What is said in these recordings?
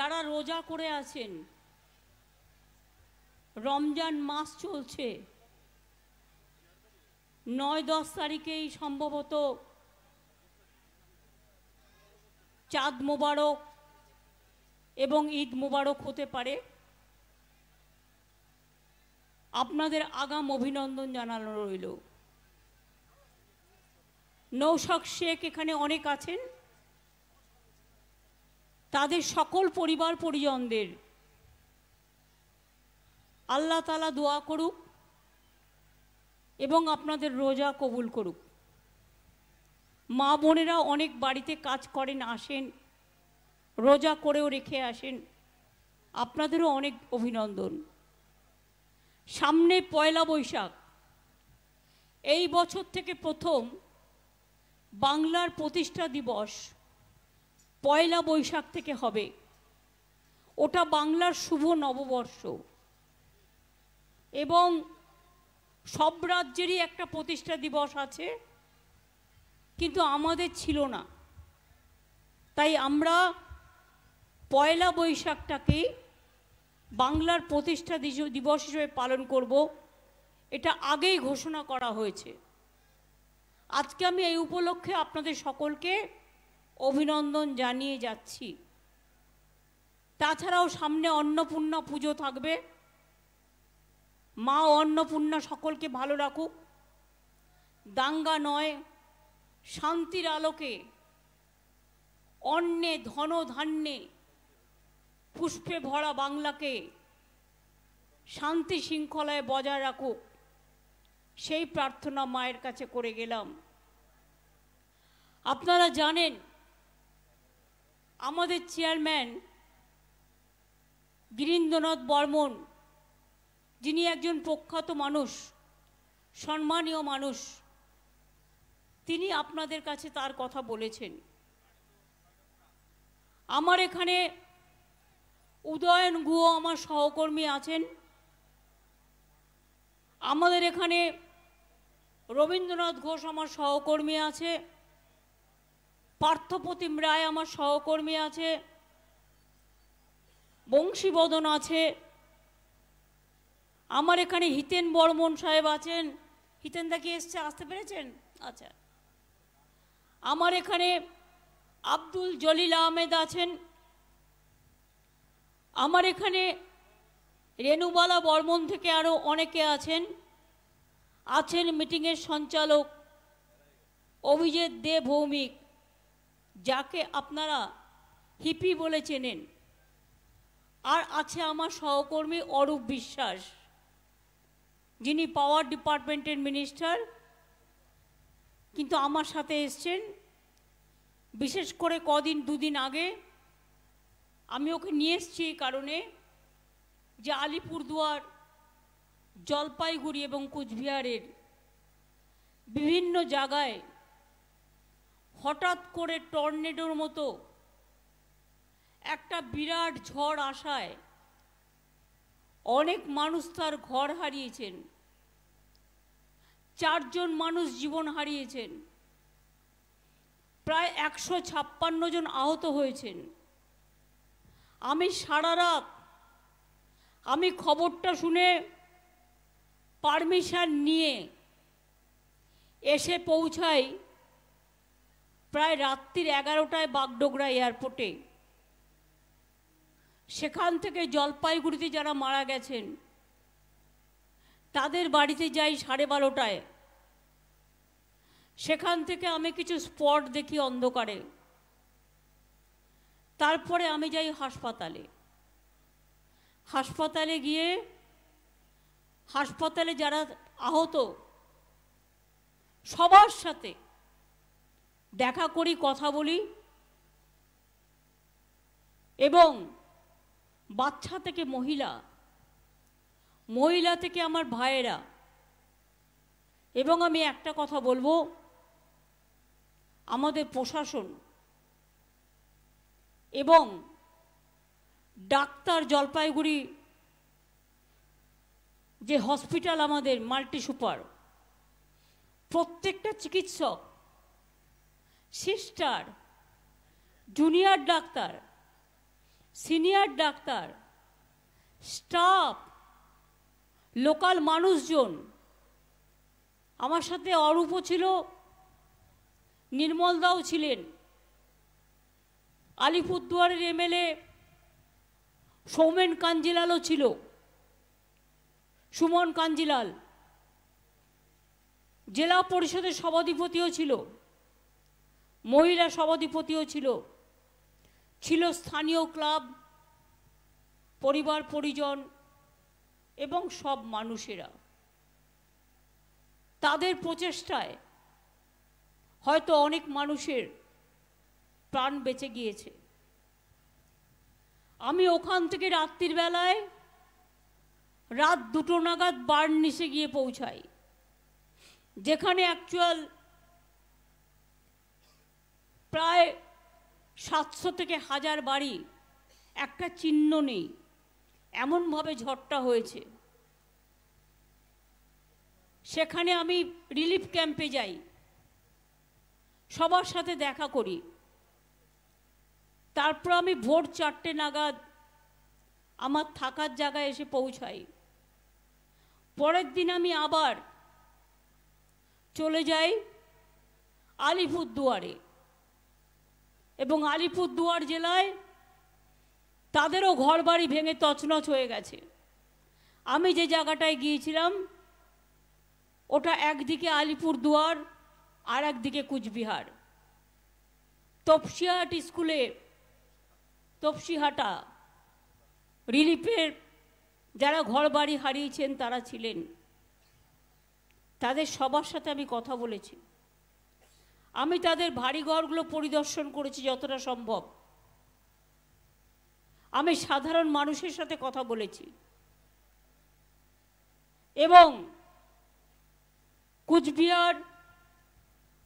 যারা রোজা করে আছেন। রমজান মাস চলছে। নয় দশ তারিখেই সম্ভবত চাঁদ মোবারক এবং ঈদ মোবারক হতে পারে। আপনাদের আগাম অভিনন্দন জানানো রইল। নৌশক শেখ এখানে অনেক আছেন। তাদের সকল পরিবার পরিজনদের। আল্লাহ তালা দোয়া করুক এবং আপনাদের রোজা কবুল করুক। মা বোনেরা অনেক বাড়িতে কাজ করেন, আসেন, রোজা করেও রেখে আসেন। আপনাদেরও অনেক অভিনন্দন। সামনে পয়লা বৈশাখ। এই বছর থেকে প্রথম বাংলার প্রতিষ্ঠা দিবস। পয়লা বৈশাখ থেকে হবে। ওটা বাংলার শুভ নববর্ষ। এবং সব রাজ্যেরই একটা প্রতিষ্ঠা দিবস আছে, কিন্তু আমাদের ছিল না। তাই আমরা পয়লা বৈশাখটাকেই বাংলার প্রতিষ্ঠা দিবস হিসেবে পালন করব। এটা আগেই ঘোষণা করা হয়েছে। আজকে আমি এই উপলক্ষে আপনাদের সকলকে অভিনন্দন জানিয়ে যাচ্ছি। তাছাড়াও সামনে অন্নপূর্ণা পুজো থাকবে। মা অন্নপূর্ণা সকলকে ভালো রাখুক। দাঙ্গা নয়, শান্তির আলোকে অন্নে ধন ধান্যে পুষ্পে ভরা বাংলাকে শান্তি শৃঙ্খলায় বজায় রাখুক। সেই প্রার্থনা মায়ের কাছে করে গেলাম। আপনারা জানেন আমাদের চেয়ারম্যান গিরীন্দ্রনাথ বর্মন, যিনি একজন প্রখ্যাত মানুষ, সম্মানীয় মানুষ, তিনি আপনাদের কাছে তার কথা বলেছেন। আমার এখানে উদয়ন গুহ আমার সহকর্মী আছেন। আমাদের এখানে রবীন্দ্রনাথ ঘোষ আমার সহকর্মী আছে। পার্থপ্রতিম রায় আমার সহকর্মী আছে, বংশীবদন আছে, আমার এখানে হিতেন বর্মন সাহেব আছেন। হিতেন দা কি এসছে, আসতে পেরেছেন? আচ্ছা। আমার এখানে আব্দুল জলিল আহমেদ আছেন। আমার এখানে রেণুবালা বর্মন থেকে আরও অনেকে আছেন। আছেন মিটিংয়ের সঞ্চালক অভিজিৎ দে ভৌমিক। যাকে আপনারা হিপি বলে চেনেন। আর আছে আমার সহকর্মী অরূপ বিশ্বাস, যিনি পাওয়ার ডিপার্টমেন্টের মিনিস্টার কিন্তু আমার সাথে এসছেন। বিশেষ করে কদিন, দুদিন আগে আমি ওকে নিয়ে এসছি এই কারণে যে আলিপুরদুয়ার, জলপাইগুড়ি এবং কুচবিহারের বিভিন্ন জায়গায় হঠাৎ করে টর্নেডোর মতো একটা বিরাট ঝড় আসায় অনেক মানুষ তার ঘর হারিয়েছেন। চারজন মানুষ জীবন হারিয়েছেন। প্রায় একশো ছাপ্পান্ন জন আহত হয়েছেন। আমি সারা রাত আমি খবরটা শুনে পারমিশন নিয়ে এসে পৌঁছাই প্রায় রাত্রির এগারোটায় বাগডোগরা এয়ারপোর্টে। সেখান থেকে জলপাইগুড়িতে যারা মারা গেছেন, তাদের বাড়িতে যাই সাড়ে বারোটায়। সেখান থেকে আমি কিছু স্পট দেখি অন্ধকারে। তারপরে আমি যাই হাসপাতালে। হাসপাতালে গিয়ে, হাসপাতালে যারা আহত, সবার সাথে দেখা করি, কথা বলি। এবং বাচ্চা থেকে মহিলা মহিলা থেকে আমার ভাইয়েরা, এবং আমি একটা কথা বলব, আমাদের প্রশাসন এবং ডাক্তার জলপাইগুড়ি যে হসপিটাল আমাদের মাল্টি সুপার প্রত্যেকটা চিকিৎসক sister, junior doctor, senior doctor, staff, local মানুষজন। আমার সাথে অরূপও ছিল, নির্মলদাও ছিলেন। আলিপুরদুয়ারের এমএলএ সৌমেন কাঞ্জিলালও ছিল, সুমন কাঞ্জিলাল। জেলা পরিষদের সভাধিপতিও ছিল। মহিলা সভাধিপতিও ছিল। ছিল স্থানীয় ক্লাব, পরিবার, পরিজন এবং সব মানুষেরা। তাদের প্রচেষ্টায় হয়তো অনেক মানুষের প্রাণ বেঁচে গিয়েছে। আমি ওখান থেকে রাত্রির বেলায় রাত দুটো নাগাদ বার্নিসে গিয়ে পৌঁছাই, যেখানে অ্যাকচুয়াল প্রায় সাতশো থেকে হাজার বাড়ি একটা চিহ্ন নেই। এমনভাবে ঝড়টা হয়েছে। সেখানে আমি রিলিফ ক্যাম্পে যাই। সবার সাথে দেখা করি। তারপর আমি ভোর চারটে নাগাদ আমার থাকার জায়গায় এসে পৌঁছাই। পরের দিন আমি আবার চলে যাই আলিপুরদুয়ারে। এবং আলিপুরদুয়ার জেলায় তাদেরও ঘর বাড়ি ভেঙে তছনছ হয়ে গেছে। আমি যে জায়গাটায় গিয়েছিলাম, ওটা একদিকে আলিপুরদুয়ার আর একদিকে কুচবিহার। তপসিয়াহাট স্কুলে তপসিহাটা রিলিফের যারা ঘর বাড়ি হারিয়েছেন তারা ছিলেন। তাদের সবার সাথে আমি কথা বলেছি। আমি তাদের ভারী ঘরগুলো পরিদর্শন করেছি যতটা সম্ভব। আমি সাধারণ মানুষের সাথে কথা বলেছি। এবং কুচবিহার,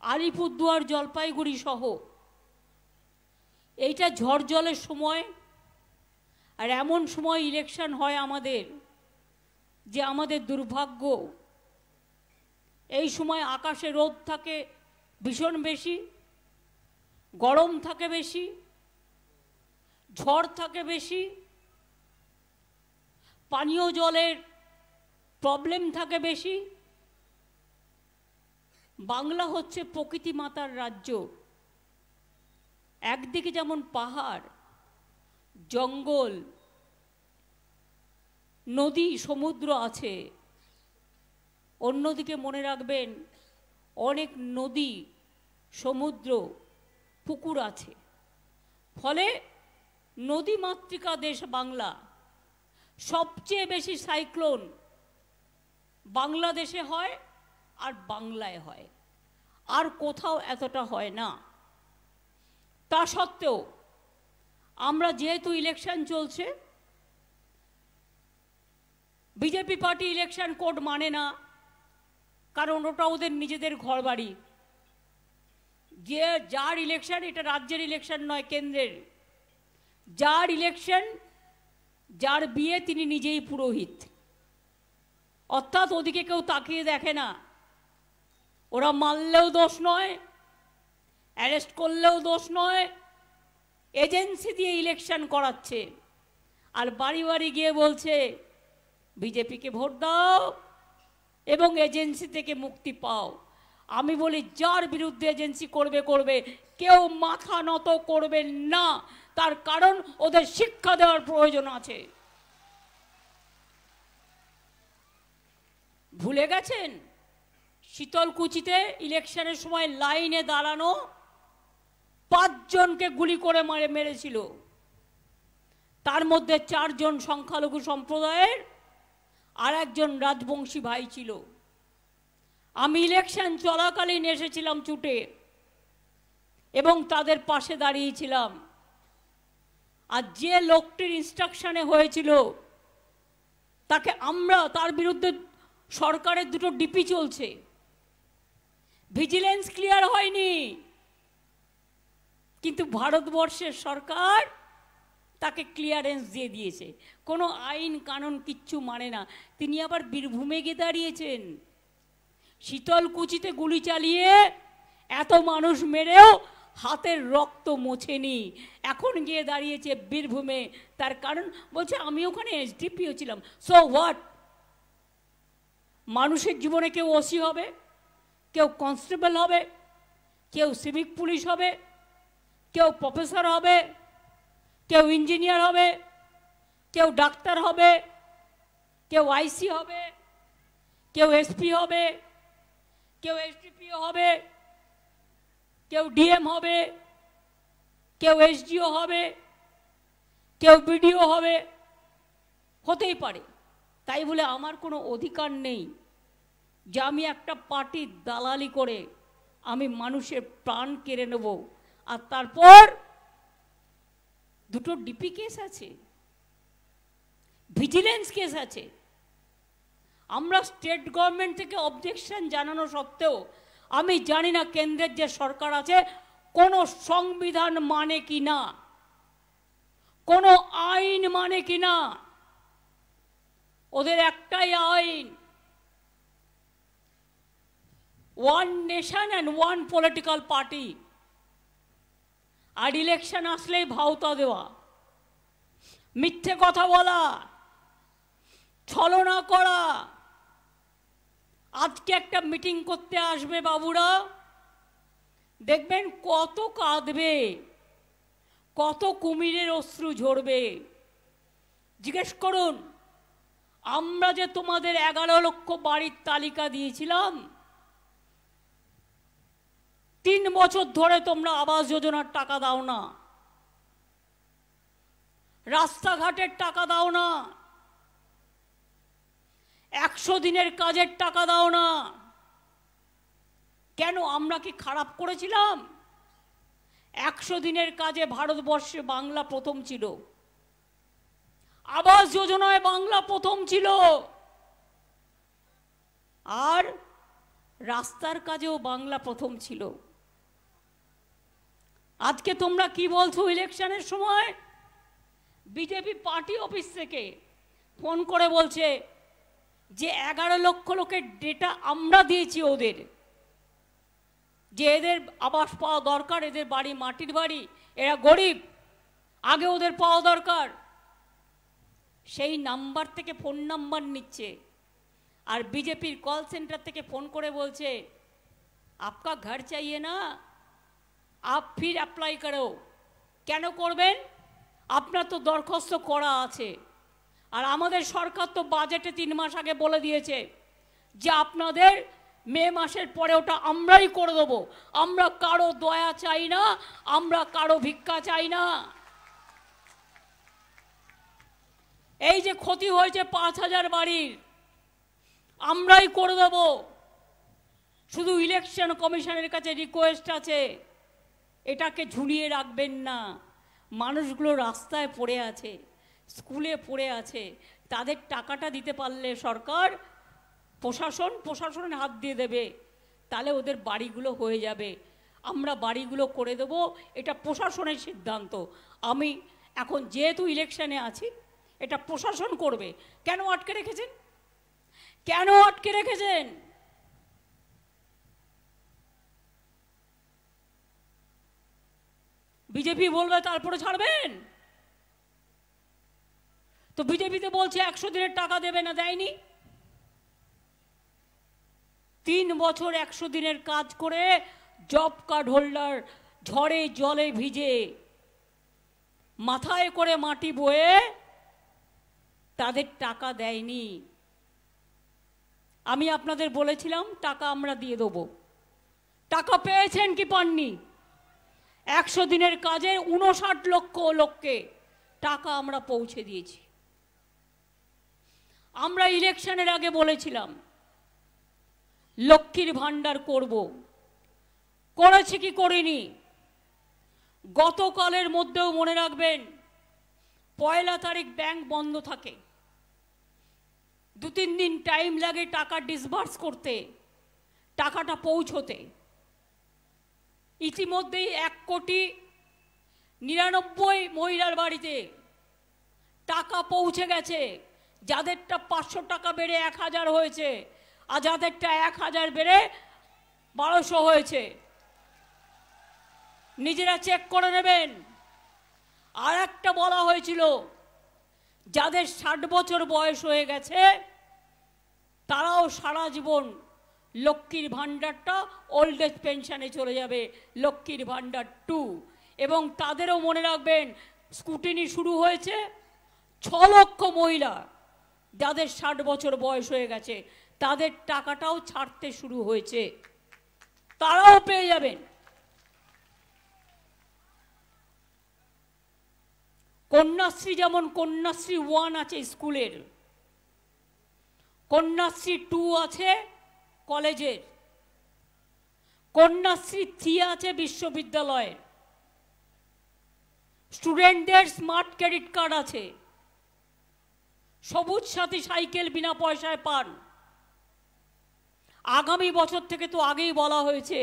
আলিপুরদুয়ার জলপাইগুড়ি সহ এইটা ঝড় জলের সময় আর এমন সময় ইলেকশন হয় আমাদের যে আমাদের দুর্ভাগ্য। এই সময় আকাশে রোদ থাকে ভীষণ বেশি, গরম থাকে বেশি, ঝড় থাকে বেশি, পানীয় জলের প্রবলেম থাকে বেশি। বাংলা হচ্ছে প্রকৃতি মাতার রাজ্য। একদিকে যেমন পাহাড়, জঙ্গল, নদী, সমুদ্র আছে, অন্যদিকে মনে রাখবেন অনেক নদী সমুদ্র, পুকুর আছে। ফলে নদী মাতৃকা দেশ বাংলা। সবচেয়ে বেশি সাইক্লোন বাংলাদেশে হয় আর বাংলায় হয়। আর কোথাও এতটা হয় না। তা সত্ত্বেও আমরা যেহেতু ইলেকশন চলছে, বিজেপি পার্টি ইলেকশন কোড মানে না, কারণ ওটা ওদের নিজেদের ঘর বাড়ি যে যার ইলেকশন এটা রাজ্যের ইলেকশন নয়, কেন্দ্রের। যার ইলেকশন যার বিয়ে তিনি নিজেই পুরোহিত। অর্থাৎ ওদিকে কেউ তাকিয়ে দেখে না। ওরা মারলেও দোষ নয় অ্যারেস্ট করলেও দোষ নয় এজেন্সি দিয়ে ইলেকশন করাচ্ছে। আর বাড়ি বাড়ি গিয়ে বলছে, বিজেপিকে ভোট দাও এবং এজেন্সি থেকে মুক্তি পাও। আমি বলি, যার বিরুদ্ধে এজেন্সি করবে করবে। কেউ মাথা নত করবে না। তার কারণ ওদের শিক্ষা দেওয়ার প্রয়োজন আছে। ভুলে গেছেন? শীতলকুচিতে ইলেকশনের সময় লাইনে দাঁড়ানো পাঁচজনকে গুলি করে মারে, মেরেছিল। তার মধ্যে চারজন সংখ্যালঘু সম্প্রদায়ের আর একজন রাজবংশী ভাই ছিল। আমি ইলেকশন চলাকালীন এসেছিলাম ছুটে এবং তাদের পাশে দাঁড়িয়েছিলাম। আর যে লোকটির ইনস্ট্রাকশনে হয়েছিল, তাকে আমরা, তার বিরুদ্ধে সরকারের দুটো ডিপি চলছে। ভিজিলেন্স ক্লিয়ার হয়নি। কিন্তু ভারতবর্ষের সরকার তাকে ক্লিয়ারেন্স দিয়ে দিয়েছে। কোনো আইন কানুন কিচ্ছু মানে না। তিনি আবার বীরভূমে গিয়ে দাঁড়িয়েছেন। শীতলকুচিতে গুলি চালিয়ে এত মানুষ মেরেও হাতের রক্ত মোছেনি। এখন গিয়ে দাঁড়িয়েছে বীরভূমে। তার কারণ বলছে, আমি ওখানে এসডিপিও ছিলাম। সো হোয়াট মানুষের জীবনে কেউ ওসি হবে, কেউ কনস্টেবল হবে, কেউ সিভিক পুলিশ হবে, কেউ প্রফেসর হবে, কেউ ইঞ্জিনিয়ার হবে, কেউ ডাক্তার হবে, কেউ আইসি হবে, কেউ এসপি হবে কেউ এসডিপিও হবে, কেউ ডিএম হবে, কেউ এসডিও হবে, কেউ বিডিও হবে, হতেই পারে। তাই বলে আমার কোনো অধিকার নেই যে আমি একটা পার্টির দালালি করে আমি মানুষের প্রাণ কেড়ে নেব। আর তারপর দুটো ডিপি কেস আছে ভিজিলেন্স কেস আছে আমরা স্টেট গভর্নমেন্ট থেকে অবজেকশন জানানো সত্ত্বেও, আমি জানি না কেন্দ্রের যে সরকার আছে, কোনো সংবিধান মানে কি না? কোনো আইন মানে কি না? ওদের একটাই আইন। One nation and one political party R election আসলেই ভাওতা দেওয়া। মিথ্যে কথা বলা। ছলনা করা। আজকে একটা মিটিং করতে আসবে বাবুরা। দেখবেন কত কাঁদবে, কত কুমিরের অশ্রু ঝরবে। জিজ্ঞেস করুন, আমরা যে তোমাদের এগারো লক্ষ বাড়ির তালিকা দিয়েছিলাম, তিন বছর ধরে তোমরা আবাস যোজনার টাকা দাও না, রাস্তাঘাটের টাকা দাও না একশো দিনের কাজের টাকা দাও না। কেন আমরা কি খারাপ করেছিলাম? একশো দিনের কাজে ভারতবর্ষে বাংলা প্রথম ছিল। আবাস যোজনায় বাংলা প্রথম ছিল। আর রাস্তার কাজেও বাংলা প্রথম ছিল। আজকে তোমরা কি বলছো ইলেকশনের সময়? বিজেপি পার্টি অফিস থেকে ফোন করে বলছে যে এগারো লক্ষ লোকের ডেটা আমরা দিয়েছি ওদের। যে এদের আবাস পাওয়া দরকার, এদের বাড়ি, মাটির বাড়ি, এরা গরিব, আগে ওদের পাওয়া দরকার। সেই নাম্বার থেকে ফোন নাম্বার নিচ্ছে। আর বিজেপির কল সেন্টার থেকে ফোন করে বলছে, আপকা ঘর চাইয়ে না, আপ ফির অ্যাপ্লাই করো। কেন করবেন? আপনার তো দরখাস্ত করা আছে। আর আমাদের সরকার তো বাজেটে তিন মাস আগে বলে দিয়েছে যে আপনাদের মে মাসের পরে ওটা আমরাই করে দেবো। আমরা কারও দয়া চাই না, আমরা কারও ভিক্ষা চাই না। এই যে ক্ষতি হয়েছে পাঁচ হাজার বাড়ির, আমরাই করে দেব। শুধু ইলেকশন কমিশনের কাছে রিকোয়েস্ট আছে, এটাকে ঝুলিয়ে রাখবেন না। মানুষগুলো রাস্তায় পড়ে আছে। স্কুলে পড়ে আছে, তাদের টাকাটা দিতে পারলে সরকার প্রশাসন, প্রশাসনের হাত দিয়ে দেবে, তাহলে ওদের বাড়িগুলো হয়ে যাবে। আমরা বাড়িগুলো করে দেব, এটা প্রশাসনের সিদ্ধান্ত। আমি এখন যেহেতু ইলেকশনে আছি, এটা প্রশাসন করবে। কেন আটকে রেখেছেন? কেন আটকে রেখেছেন? বিজেপি বলবে তারপরে ছাড়বেন? তো বিজেপিতে বলছে একশো দিনের টাকা দেবে না, দেয়নি। তিন বছর একশো দিনের কাজ করে জব কার্ড হোল্ডার ঝড়ে জলে ভিজে মাথায় করে মাটি বয়ে তাদের টাকা দেয়নি। আমি আপনাদের বলেছিলাম, টাকা আমরা দিয়ে দেবো। টাকা পেয়েছেন কি পাননি? একশো দিনের কাজে উনষাট লক্ষ লোককে টাকা আমরা পৌঁছে দিয়েছি। আমরা ইলেকশনের আগে বলেছিলাম, লক্ষ্মীর ভাণ্ডার করব। করেছি কি করিনি? গতকালের মধ্যেও মনে রাখবেন, পয়লা তারিখ ব্যাংক বন্ধ থাকে। দু তিন দিন টাইম লাগে টাকা ডিসবার্স করতে, টাকাটা পৌঁছতে। ইতিমধ্যেই এক কোটি নিরানব্বই মহিলার বাড়িতে টাকা পৌঁছে গেছে। যাদেরটা পাঁচশো টাকা বেড়ে এক হাজার হয়েছে আর যাদেরটা এক হাজার বেড়ে বারোশো হয়েছে, নিজেরা চেক করে নেবেন। আর একটা বলা হয়েছিল, যাদের ষাট বছর বয়স হয়ে গেছে, তারাও সারা জীবন লক্ষ্মীর ভাণ্ডারটা ওল্ড এজ পেনশনে চলে যাবে, লক্ষ্মীর ভাণ্ডার টু এবং তাদেরও মনে রাখবেন স্কুটিনি শুরু হয়েছে, ছ লক্ষ মহিলা যাদের ষাট বছর বয়স হয়ে গেছে, তাদের টাকাটাও ছাড়তে শুরু হয়েছে। তারাও পেয়ে যাবেন। কন্যাশ্রী যেমন কন্যাশ্রী ওয়ান আছে স্কুলের, কন্যাশ্রী টু আছে কলেজের, কন্যাশ্রী থ্রি আছে বিশ্ববিদ্যালয়ের। স্টুডেন্টদের স্মার্ট ক্রেডিট কার্ড আছে। সবুজ সাথী সাইকেল বিনা পয়সায় পান। আগামী বছর থেকে তো আগেই বলা হয়েছে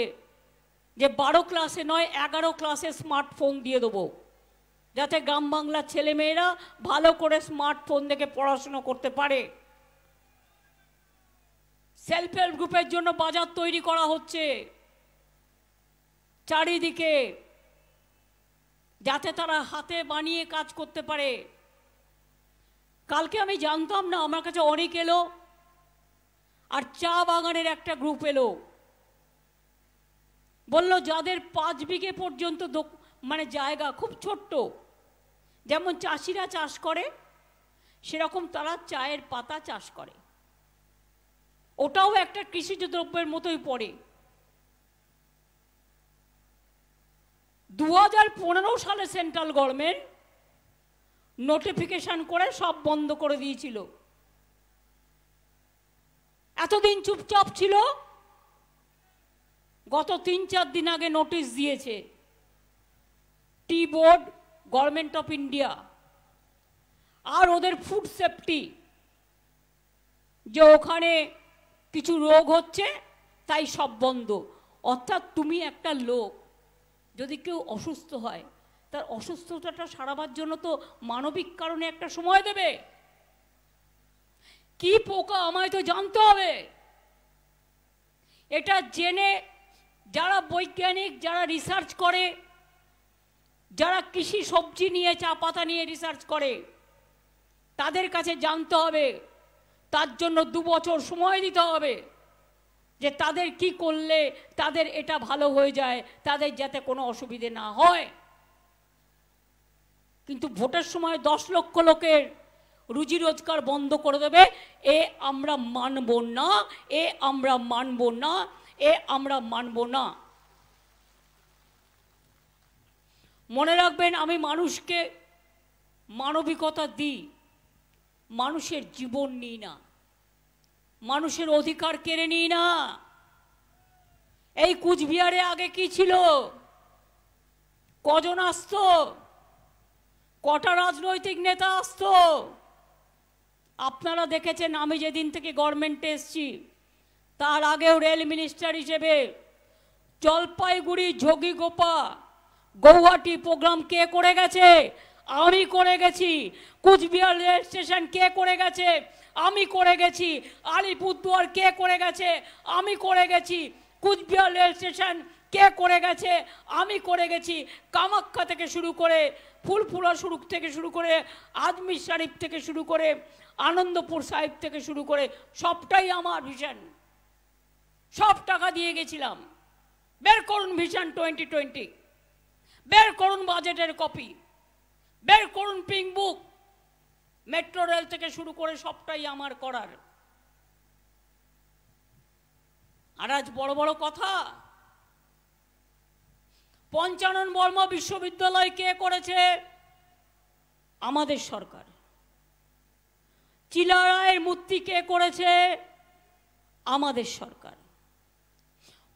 যে বারো ক্লাসে নয়, এগারো ক্লাসে স্মার্টফোন দিয়ে দেবো। যাতে গ্রাম বাংলার ছেলেমেয়েরা ভালো করে স্মার্টফোন দেখে পড়াশুনো করতে পারে। সেলফ হেল্প গ্রুপের জন্য বাজার তৈরি করা হচ্ছে। চারিদিকে যাতে তারা হাতে বানিয়ে কাজ করতে পারে। কালকে আমি জানতাম না, আমার কাছে অনেক এলো। আর চা বাগানের একটা গ্রুপ এলো। বলল, যাদের পাঁচ বিঘে পর্যন্ত মানে জায়গা খুব ছোট্ট, যেমন চাষিরা চাষ করে, সেরকম তারা চায়ের পাতা চাষ করে। ওটাও একটা কৃষিজ দ্রব্যের মতোই পড়ে। দু হাজার পনেরো সালে সেন্ট্রাল গভর্নমেন্ট নোটিফিকেশন করে সব বন্ধ করে দিয়েছিল। এতদিন চুপচাপ ছিল, গত তিন চার দিন আগে নোটিশ দিয়েছে। Tea board government of India আর ওদের ফুড সেফটি যে ওখানে কিছু রোগ হচ্ছে, তাই সব বন্ধ। অর্থাৎ তুমি একটা লোক, যদি কেউ অসুস্থ হয় তার অসুস্থতাটা সারাবার জন্য তো মানবিক কারণে একটা সময় দেবে। কি পোকা আমায় তো জানতে হবে। এটা জেনে যারা বৈজ্ঞানিক, যারা রিসার্চ করে, যারা কৃষি সবজি নিয়ে চা পাতা নিয়ে রিসার্চ করে, তাদের কাছে জানতে হবে, তার জন্য দু বছর সময় দিতে হবে যে তাদের কি করলে তাদের এটা ভালো হয়ে যায়, তাদের যাতে কোনো অসুবিধে না হয়। কিন্তু ভোটের সময় দশ লক্ষ লোকের রুজি রোজগার বন্ধ করে দেবে। এ আমরা মানব না, এ আমরা মানব না, এ আমরা মানব না। মনে রাখবেন, আমি মানুষকে মানবিকতা দিই, মানুষের জীবন নিই না। মানুষের অধিকার কেড়ে নিই না। এই কুচবিহারে আগে কি ছিল? কজন আসত? কটা রাজনৈতিক নেতা আসত? আপনারা দেখেছেন, আমি যেদিন থেকে গভর্নমেন্টে এসছি, তার আগেও রেল মিনিস্টার হিসেবে জলপাইগুড়ি যোগীগোপা গৌহাটি প্রোগ্রাম কে করে গেছে? আমি করে গেছি। কুচবিহার রেল স্টেশন কে করে গেছে? আমি করে গেছি। আলিপুরদুয়ার কে করে গেছে? আমি করে গেছি। কুচবিহার রেল স্টেশন কে করে গেছে? আমি করে গেছি। কামাখ্যা থেকে শুরু করে ফুলপুরা শুরু থেকে শুরু করে আজমির শরীফ থেকে শুরু করে আনন্দপুর সাহেব থেকে শুরু করে সবটাই আমার ভিশন সব টাকা দিয়ে গেছিলাম। বের করুন ভিশন টোয়েন্টি টোয়েন্টি বের করুন বাজেটের কপি বের করুন পিঙ্ক বুক মেট্রো রেল থেকে শুরু করে সবটাই আমার করার। আর আজ বড় বড় কথা। পঞ্চানন বর্মা বিশ্ববিদ্যালয় কে করেছে? আমাদের সরকার। চিলারায়ের মূর্তি কে করেছে? আমাদের সরকার।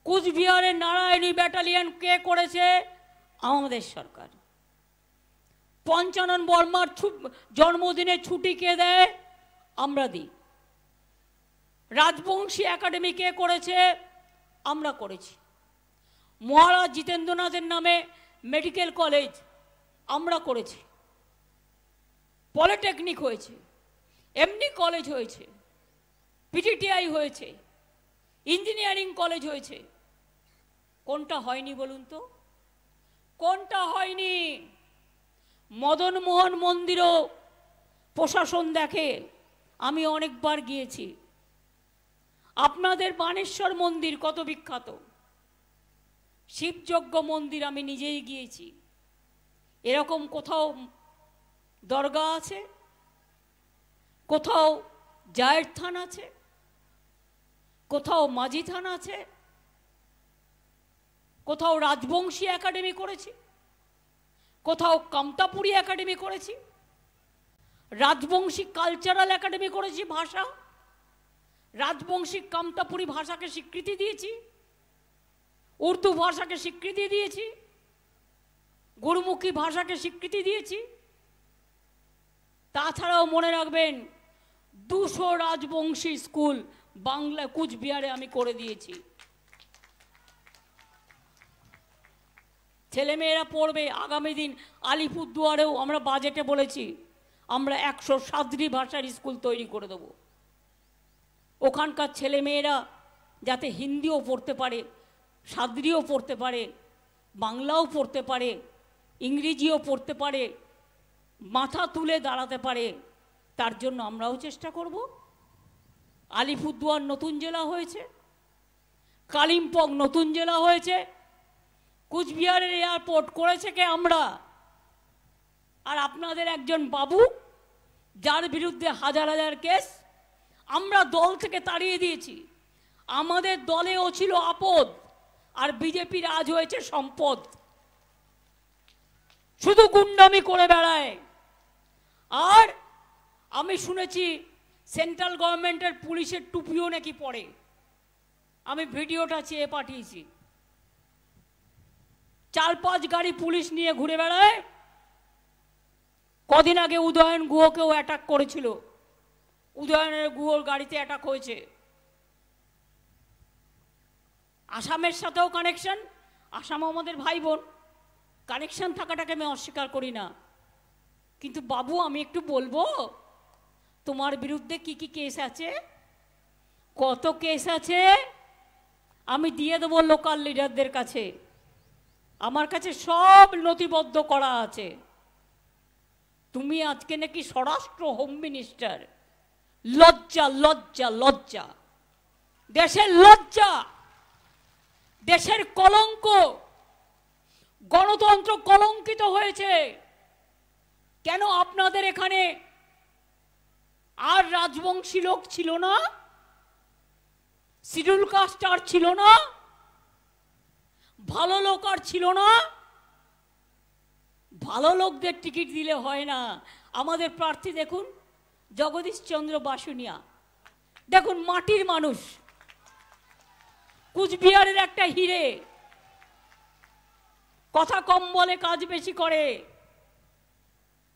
কুচবিহারের নারায়ণী ব্যাটালিয়ন কে করেছে? আমাদের সরকার। পঞ্চানন বর্মার জন্মদিনে ছুটি কে দেয়? আমরা দিই। রাজবংশী একাডেমি কে করেছে? আমরা করেছি। মহারাজ জিতেন্দ্রনাথের নামে মেডিকেল কলেজ আমরা করেছি। পলিটেকনিক হয়েছে এমনি কলেজ হয়েছে পিটিটিআই হয়েছে ইঞ্জিনিয়ারিং কলেজ হয়েছে। কোনটা হয়নি বলুন তো? কোনটা হয়নি? মদন মোহন মন্দিরও প্রশাসন দেখে আমি অনেকবার গিয়েছি। আপনাদের বানেশ্বর মন্দির কত বিখ্যাত? শিবযজ্ঞ মন্দির আমি নিজেই গিয়েছি। এরকম কোথাও দরগা আছে? কোথাও জায়ের থান আছে? কোথাও মাঝি থান আছে? কোথাও রাজবংশী একাডেমি করেছি? কোথাও কামতাপুরি একাডেমি করেছি? রাজবংশী কালচারাল একাডেমি করেছি ভাষা? রাজবংশী কামতাপুরি ভাষাকে স্বীকৃতি দিয়েছি? উর্দু ভাষাকে স্বীকৃতি দিয়েছি, গুরুমুখী ভাষাকে স্বীকৃতি দিয়েছি। তাছাড়াও মনে রাখবেন, দুশো রাজবংশী স্কুল বাংলা কুচবিহারে আমি করে দিয়েছি। ছেলেমেয়েরা পড়বে আগামী দিন আলিপুরদুয়ারেও, আমরা বাজেটে বলেছি, আমরা একশো সাতটি ভাষার স্কুল তৈরি করে দেবো। ওখানকার ছেলেমেয়েরা যাতে হিন্দিও পড়তে পারে সাদরিও পড়তে পারে, বাংলাও পড়তে পারে, ইংরেজিও পড়তে পারে, মাথা তুলে দাঁড়াতে পারে, তার জন্য আমরাও চেষ্টা করব। আলিপুরদুয়ার নতুন জেলা হয়েছে, কালিম্পং নতুন জেলা হয়েছে, কুচবিহারের এয়ারপোর্ট করেছে কে আমরা? আর আপনাদের একজন বাবু, যার বিরুদ্ধে হাজার হাজার কেস, আমরা দল থেকে তাড়িয়ে দিয়েছি। আমাদের দলেও ছিল আপদ। আর বিজেপির আজ হয়েছে সম্পদ। শুধু গুন্ডামি করে বেড়ায়। আর আমি শুনেছি সেন্ট্রাল গভর্নমেন্টের পুলিশের টুপিও নাকি পড়ে। আমি ভিডিওটা চেয়ে পাঠিয়েছি। চার পাঁচ গাড়ি পুলিশ নিয়ে ঘুরে বেড়ায়। কদিন আগে উদয়ন গুহকেও অ্যাটাক করেছিল। উদয়নের গুহর গাড়িতে অ্যাটাক হয়েছে। আসামের সাথেও কানেকশন আসাম আমাদের ভাই বোন কানেকশন থাকাটাকে আমি অস্বীকার করি না। কিন্তু বাবু, আমি একটু বলব, তোমার বিরুদ্ধে কি কি কেস আছে? কত কেস আছে? আমি দিয়ে দেবো লোকাল লিডারদের কাছে। আমার কাছে সব নথিবদ্ধ করা আছে। তুমি আজকে নাকি স্বরাষ্ট্র হোম মিনিস্টার লজ্জা লজ্জা লজ্জা। দেশের লজ্জা! দেশের কলঙ্ক, গণতন্ত্র কলঙ্কিত হয়েছে। কেন আপনাদের এখানে আর রাজবংশী লোক ছিল না? শিডিউল কাস্ট আর ছিল না? ভালো লোক আর ছিল না? ভালো লোকদের টিকিট দিলে হয় না। আমাদের প্রার্থী দেখুন, জগদীশ চন্দ্র বাসুনিয়া। দেখুন, মাটির মানুষ। কুচবিহারের একটা হিরে। কথা কম বলে কাজ বেশি করে।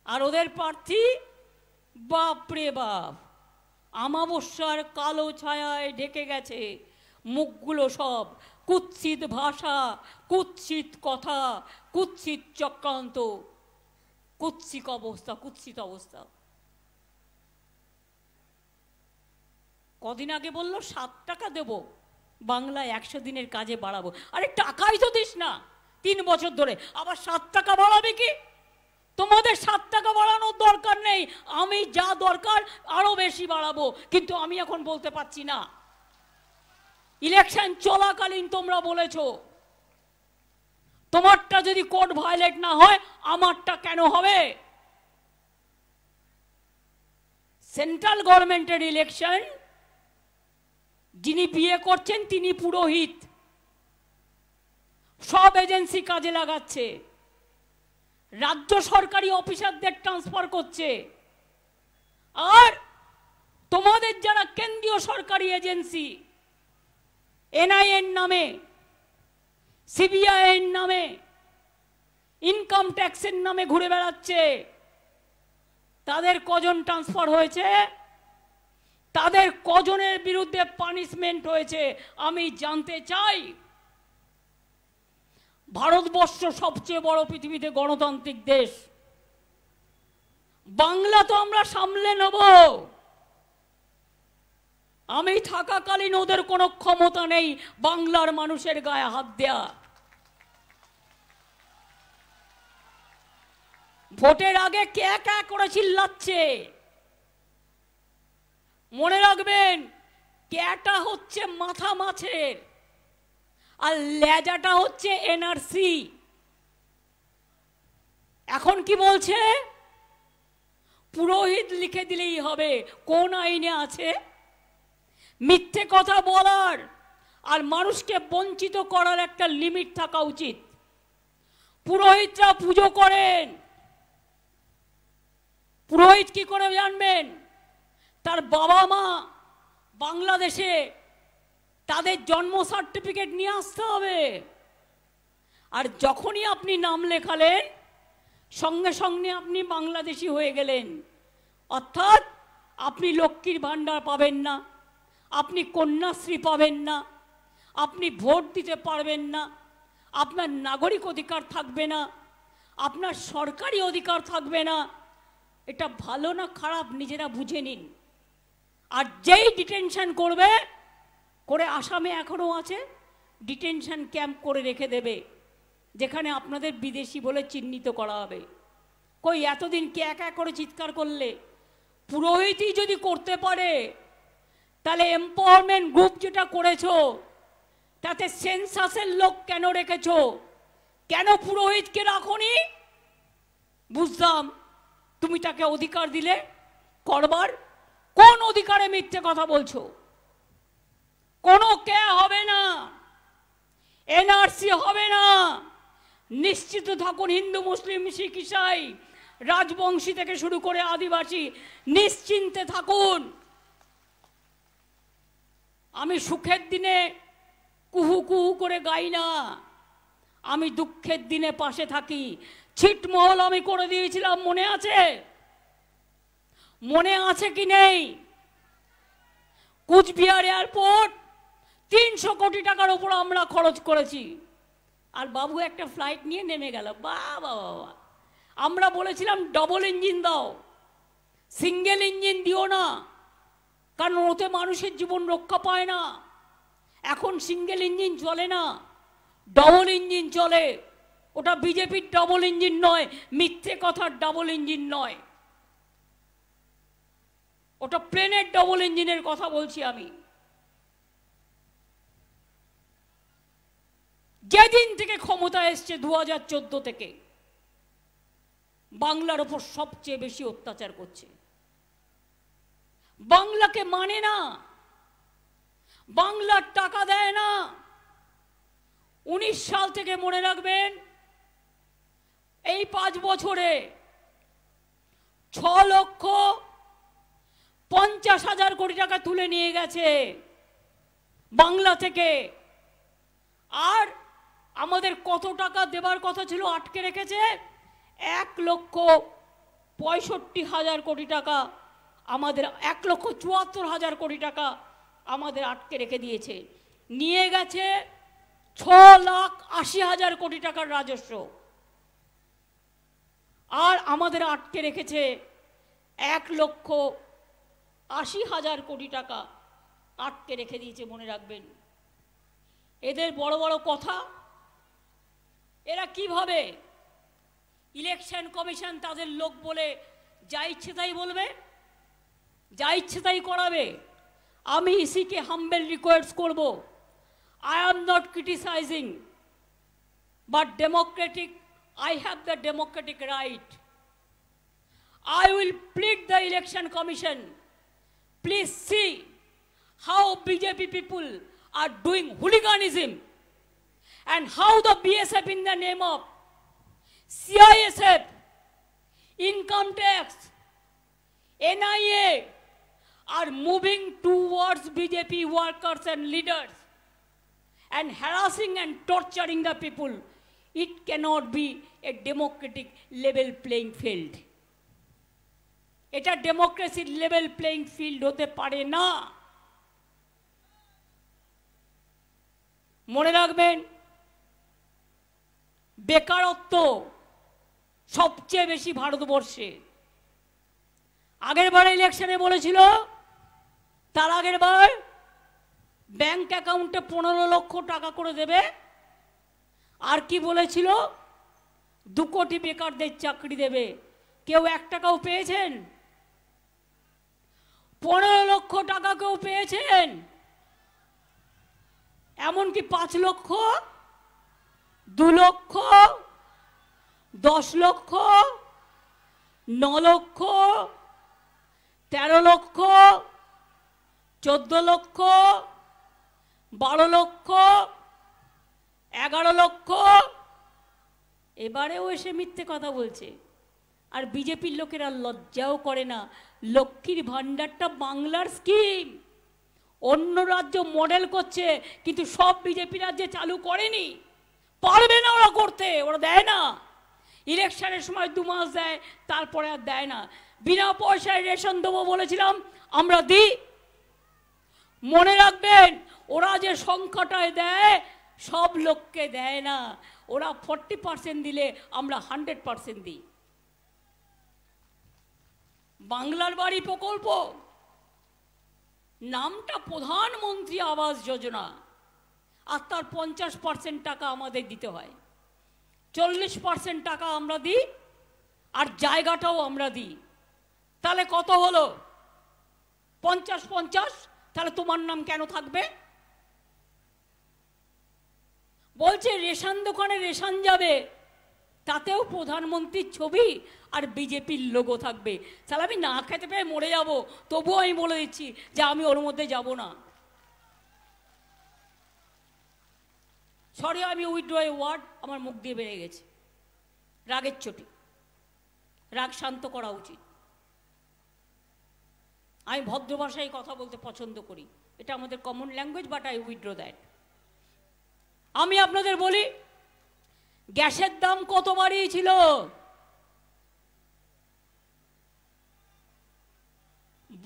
আর ওদের প্রার্থী, বাপরে বাপ, আমাবস্যার কালো ছায়ায় ঢেকে গেছে মুখগুলো সব। কুৎসিত ভাষা, কুৎসিত কথা, কুৎসিত চক্রান্ত কুৎসিক অবস্থা, কুৎসিত অবস্থা। কদিন আগে বলল, সাত টাকা দেব। বাংলায় একশো দিনের কাজে বাড়াবো। আরে টাকাই তো দিস না। তিন বছর ধরে। আবার সাত টাকা বাড়াবে কি? তোমাদের সাত টাকা বাড়ানোর দরকার নেই। আমি যা দরকার আরও বেশি বাড়াবো। কিন্তু আমি এখন বলতে পারছি না। ইলেকশন চলাকালীন তোমরা বলেছ। তোমারটা যদি কোড ভায়োলেট না হয়, আমারটা কেন হবে? সেন্ট্রাল গভর্নমেন্টের ইলেকশন যিনি বিয়ে করছেন, তিনি পুরোহিত। সব এজেন্সি কাজে লাগাচ্ছে। রাজ্য সরকারি অফিসারদের ট্রান্সফার করছে। আর তোমাদের যারা কেন্দ্রীয় সরকারি এজেন্সি, এনআইএর নামে, সিবিআইয়ের নামে, ইনকাম ট্যাক্সের নামে ঘুরে বেড়াচ্ছে, তাদের কজন ট্রান্সফার হয়েছে? তাদের কজনের বিরুদ্ধে পানিশমেন্ট হয়েছে, আমি জানতে চাই। ভারতবর্ষ সবচেয়ে বড় পৃথিবীতে গণতান্ত্রিক দেশ। বাংলা তো আমরা সামলে নেব। আমি থাকাকালীন ওদের কোনো ক্ষমতা নেই, বাংলার মানুষের গায়ে হাত দেয়া। ভোটের আগে কে কে করে চিল্লাচ্ছে? মনে রাখবেন, ক্যাটা হচ্ছে মাথা মাছের, আর লেজাটা হচ্ছে এনআরসি। এখন কি বলছে? পুরোহিত লিখে দিলেই হবে, কোন আইনে আছে? মিথ্যে কথা বলার আর মানুষকে বঞ্চিত করার একটা লিমিট থাকা উচিত। পুরোহিতরা পুজো করেন। পুরোহিত কি করে জানবেন? তার বাবা মা বাংলাদেশে তাদের জন্ম সার্টিফিকেট নিয়ে আসতে হবে। আর যখনই আপনি নাম লেখালেন, সঙ্গে সঙ্গে আপনি বাংলাদেশি হয়ে গেলেন। অর্থাৎ আপনি লক্ষ্মীর ভাণ্ডার পাবেন না, আপনি কন্যাশ্রী পাবেন না, আপনি ভোট দিতে পারবেন না, আপনার নাগরিক অধিকার থাকবে না, আপনার সরকারি অধিকার থাকবে না। এটা ভালো না খারাপ, নিজেরা বুঝে নিন। আর যেই ডিটেনশন করবে, করে আসামে এখনও আছে ডিটেনশন ক্যাম্প করে রেখে দেবে, যেখানে আপনাদের বিদেশি বলে চিহ্নিত করা হবে। কই, এতদিন কে একা করে চিৎকার করলে? পুরোহিতই যদি করতে পারে, তাহলে এম্পাওয়ারমেন্ট গ্রুপ যেটা করেছ, তাতে সেন্সাসের লোক কেন রেখেছো? কেন পুরোহিতকে রাখনি? বুঝতাম তুমি তাকে অধিকার দিলে, করবার কোন অধিকারে মিথ্যে কথা বলছো? কোনো কে হবে না? এনআরসি হবে না? নিশ্চিত থাকুন, হিন্দু, মুসলিম, শিখ, ইসাই, রাজবংশী থেকে শুরু করে আদিবাসী, নিশ্চিন্তে থাকুন। আমি সুখের দিনে কুহু কুহু করে গাই না। আমি দুঃখের দিনে পাশে থাকি। ছিটমহল আমি করে দিয়েছিলাম, মনে আছে? মনে আছে কি নেই? কুচবিহার এয়ারপোর্ট, তিনশো কোটি টাকার উপর আমরা খরচ করেছি। আর বাবু একটা ফ্লাইট নিয়ে নেমে গেল। বাবা বাবা আমরা বলেছিলাম ডবল ইঞ্জিন দাও। সিঙ্গেল ইঞ্জিন দিও না। কারণ ওতে মানুষের জীবন রক্ষা পায় না। এখন সিঙ্গেল ইঞ্জিন চলে না। ডবল ইঞ্জিন চলে। ওটা বিজেপির ডবল ইঞ্জিন নয়। মিথ্যে কথার ডবল ইঞ্জিন নয়। ওটা প্লেনের ডবল ইঞ্জিনের কথা বলছি আমি। যেদিন থেকে ক্ষমতা এসছে দু হাজার চোদ্দ থেকে, বাংলার ওপর সবচেয়ে বেশি অত্যাচার করছে। বাংলাকে মানে না, বাংলার টাকা দেয় না। উনিশ সাল থেকে মনে রাখবেন, এই পাঁচ বছরে ছ লক্ষ পঞ্চাশ হাজার কোটি টাকা তুলে নিয়ে গেছে বাংলা থেকে। আর আমাদের কত টাকা দেবার কথা ছিল, আটকে রেখেছে? এক লক্ষ পঁয়ষট্টি হাজার কোটি টাকা আমাদের, এক লক্ষ চুয়াত্তর হাজার কোটি টাকা আমাদের আটকে রেখে দিয়েছে। নিয়ে গেছে ছ লাখ আশি হাজার কোটি টাকার রাজস্ব। আর আমাদের আটকে রেখেছে এক লক্ষ আশি হাজার কোটি টাকা আটকে রেখে দিয়েছে, মনে রাখবেন এদের বড় বড় কথা, এরা কীভাবে ইলেকশন কমিশন তাদের লোক বলে যা ইচ্ছে তাই বলবে, যা ইচ্ছে তাই করাবে, আমি ইসিকে হাম্বেল রিকোয়েস্ট করব I am not criticising but democratic I have the democratic right I will plead the election commission. Please see how BJP people are doing hooliganism and how the BSF in the name of CISF, income tax, NIA are moving towards BJP workers and leaders and harassing and torturing the people. It cannot be a democratic level playing field. এটা ডেমোক্রেসির level playing field হতে পারে না। মনে রাখবেন, বেকারত্ব সবচেয়ে বেশি ভারতবর্ষে। আগের বার ইলেকশনে বলেছিল, তার আগের বার ব্যাংক অ্যাকাউন্টে পনেরো লক্ষ টাকা করে দেবে। আর কি বলেছিল? দু কোটি বেকারদের চাকরি দেবে। কেউ এক টাকাও পেয়েছেন? পনেরো লক্ষ টাকা কেউ পেয়েছেন? এমনকি পাঁচ লক্ষ, দু লক্ষ, দশ লক্ষ, ন লক্ষ, তেরো লক্ষ, চোদ্দ লক্ষ, বারো লক্ষ, এগারো লক্ষ। এবারেও এসে মিথ্যে কথা বলছে। আর বিজেপির লোকেরা লজ্জাও করে না। লক্ষ্মীর ভাণ্ডারটা বাংলার স্কিম অন্য রাজ্য মডেল করছে, কিন্তু সব বিজেপি রাজ্যে চালু করেনি। পারবে না ওরা করতে, ওরা দেয় না। ইলেকশনের সময় দু মাস দেয়, তারপরে আর দেয় না। বিনা পয়সায় রেশন দেবো বলেছিলাম, আমরা দিই। মনে রাখবেন, ওরা যে সংখ্যাটায় দেয়, সব লোককে দেয় না। ওরা ফর্টি পার্সেন্ট দিলে আমরা হান্ড্রেড পার্সেন্ট দিই। বাংলার বাড়ি প্রকল্প। নামটা প্রধানমন্ত্রী আবাস যোজনা। আর তার পঞ্চাশ পার্সেন্ট টাকা আমাদের দিতে হয়। চল্লিশ পার্সেন্ট টাকা আমরা দিই, আর জায়গাটাও আমরা দিই। তাহলে কত হলো? পঞ্চাশ পঞ্চাশ? তাহলে তোমার নাম কেন থাকবে? বলছে, রেশন দোকানে রেশন যাবে। তাতেও প্রধানমন্ত্রীর ছবি আর বিজেপির লোগো থাকবে। তাহলে আমি না খেতে পেয়ে মরে যাব। তবুও আমি বলে দিচ্ছি যে আমি ওর মধ্যে যাব না। সরি আমি উইথড্র ওয়ার্ড আমার মুখ দিয়ে বেড়ে গেছে। রাগের চটি। রাগ শান্ত করা উচিত। আমি ভদ্র ভাষায় কথা বলতে পছন্দ করি। এটা আমাদের common language but I withdraw that আমি আপনাদের বলি গ্যাসের দাম কত বাড়িয়েছিল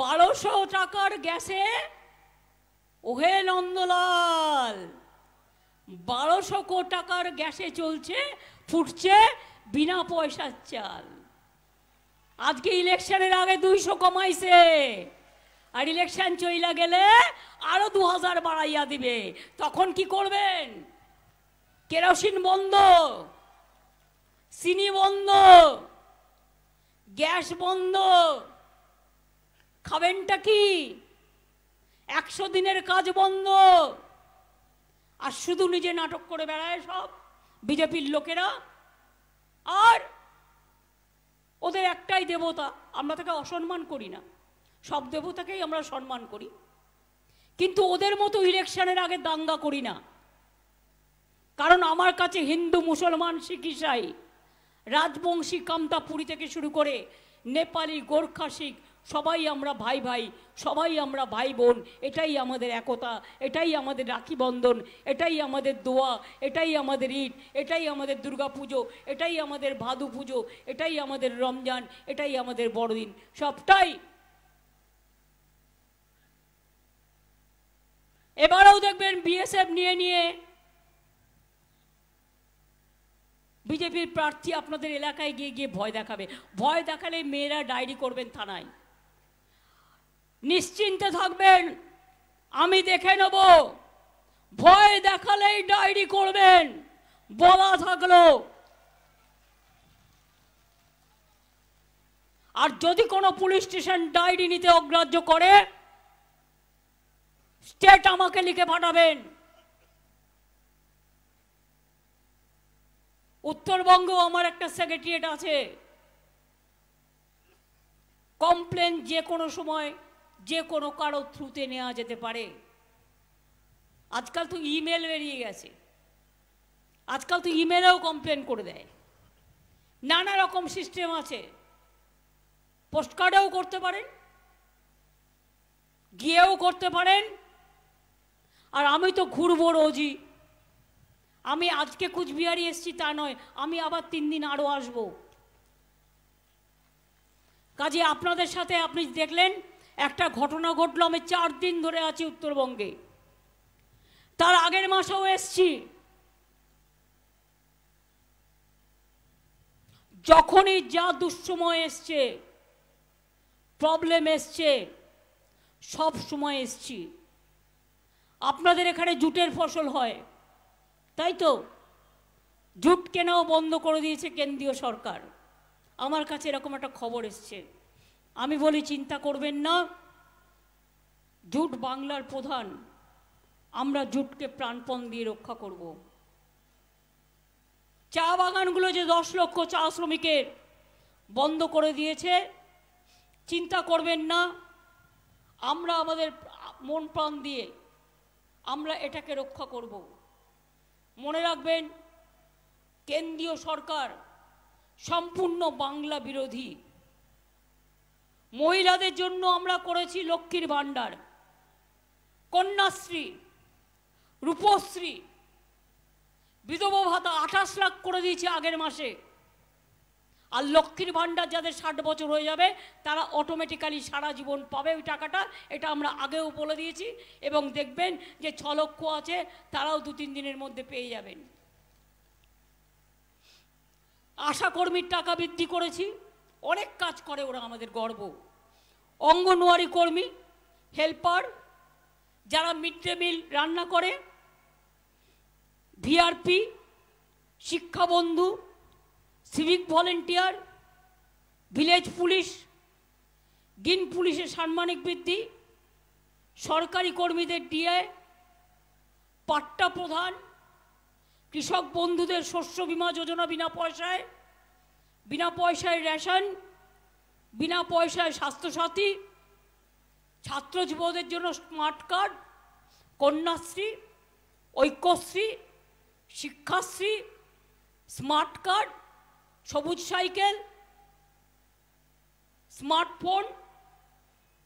বারোশো টাকার গ্যাসে? ওহে নন্দলাল, বারোশো টাকার গ্যাসে চলছে, ফুটছে বিনা পয়সার চাল। আজকে ইলেকশনের আগে দুইশো কমাইছে, আর ইলেকশন চইলা গেলে আরও দু হাজার বাড়াইয়া দিবে। তখন কি করবেন? কেরোসিন বন্ধ, চিনি বন্ধ, গ্যাস বন্ধ। খাবেনটা কি? একশো দিনের কাজ বন্ধ। আর শুধু নিজে নাটক করে বেড়ায় সব বিজেপির লোকেরা? আর ওদের একটাই দেবতা, আমরা তাকে অসম্মান করি না। সব দেবতাকেই আমরা সম্মান করি। কিন্তু ওদের মতো ইলেকশনের আগে দাঙ্গা করি না। কারণ আমার কাছে হিন্দু, মুসলমান, শিখ, ইসাই, রাজবংশী কামতাপুরী থেকে শুরু করে নেপালি, গোর্খা, শিখ, সবাই আমরা ভাই ভাই, সবাই আমরা ভাই বোন, এটাই আমাদের একতা, এটাই আমাদের রাখি বন্ধন, এটাই আমাদের দোয়া, এটাই আমাদের ঈদ এটাই আমাদের দুর্গা পুজো, এটাই আমাদের ভাদু পুজো, এটাই আমাদের রমজান, এটাই আমাদের বড়দিন, সবটাই। এবারেও দেখবেন বিএসএফ নিয়ে নিয়ে বিজেপির প্রার্থী আপনাদের এলাকায় গিয়ে গিয়ে ভয় দেখাবে। ভয় দেখালে মেয়েরা ডায়েরি করবেন থানায়। নিশ্চিন্তে থাকবেন। আমি দেখে নেব। ভয় দেখালেই ডায়েরি করবেন। বলা থাকল। আর যদি কোনো পুলিশ স্টেশন ডায়েরি নিতে অগ্রাহ্য করে, স্টেট আমাকে লিখে পাঠাবেন। উত্তরবঙ্গ আমার একটা সেক্রেটারিয়েট আছে। কমপ্লেন যে কোনো সময়, যে কোনো কারও থ্রুতে নেওয়া যেতে পারে। আজকাল তো ইমেল বেরিয়ে গেছে। আজকাল তো ইমেলেও কমপ্লেন করে দেয়। নানা রকম সিস্টেম আছে। পোস্টকার্ডেও করতে পারেন, গিয়েও করতে পারেন। আর আমি তো ঘুরবো রোজই। আমি আজকে কুচবিহারি এসছি তা নয়, আমি আবার তিন দিন আরও আসব। কাজে আপনাদের সাথে আপনি দেখলেন, একটা ঘটনা ঘটলো, আমি চার দিন ধরে আছি উত্তরবঙ্গে। তার আগের মাসেও এসছি। যখনই যা দুঃসময় এসছে প্রবলেম এসছে, সব সময় এসছি। আপনাদের এখানে জুটের ফসল হয়। তাই তো? জুট কেনাও বন্ধ করে দিয়েছে কেন্দ্রীয় সরকার। আমার কাছে এরকম একটা খবর এসছে। আমি বলি, চিন্তা করবেন না। জুট বাংলার প্রধান। আমরা জুটকে প্রাণপণ দিয়ে রক্ষা করব। চা বাগানগুলো যে দশ লক্ষ চা শ্রমিকের বন্ধ করে দিয়েছে, চিন্তা করবেন না। আমরা আমাদের মন প্রাণ দিয়ে আমরা এটাকে রক্ষা করব। মনে রাখবেন, কেন্দ্রীয় সরকার সম্পূর্ণ বাংলা বিরোধী। মহিলাদের জন্য আমরা করেছি লক্ষ্মীর ভাণ্ডার। কন্যাশ্রী, রূপশ্রী, বিধবা ভাতা আঠাশ লাখ করে দিয়েছে আগের মাসে। আর লক্ষ্মীর ভাণ্ডার যাদের ষাট বছর হয়ে যাবে, তারা অটোমেটিক্যালি সারা জীবন পাবে ওই টাকাটা। এটা আমরা আগেও বলে দিয়েছি। এবং দেখবেন যে ছ লক্ষ আছে, তারাও দু তিন দিনের মধ্যে পেয়ে যাবেন। আশাকর্মীর টাকা বৃদ্ধি করেছি। অনেক কাজ করে ওরা আমাদের গর্ব। অঙ্গনওয়াড়ি কর্মী, হেল্পার, যারা মিড ডে মিল রান্না করে, VRP, Shikshabandhu civic volunteer village police গিন পুলিশের সাম্মানিক বৃদ্ধি, সরকারি কর্মীদের ডিএ পাট্টা প্রধান, কৃষক বন্ধুদের শস্য বীমা যোজনা বিনা পয়সায় বিনা পয়সায় রেশন, বিনা পয়সায় স্বাস্থ্যসাথী, ছাত্র যুবদের জন্য smart card, Kanyashree, Aikyashree, Shikshashree, smart card সবুজ সাইকেল, স্মার্টফোন,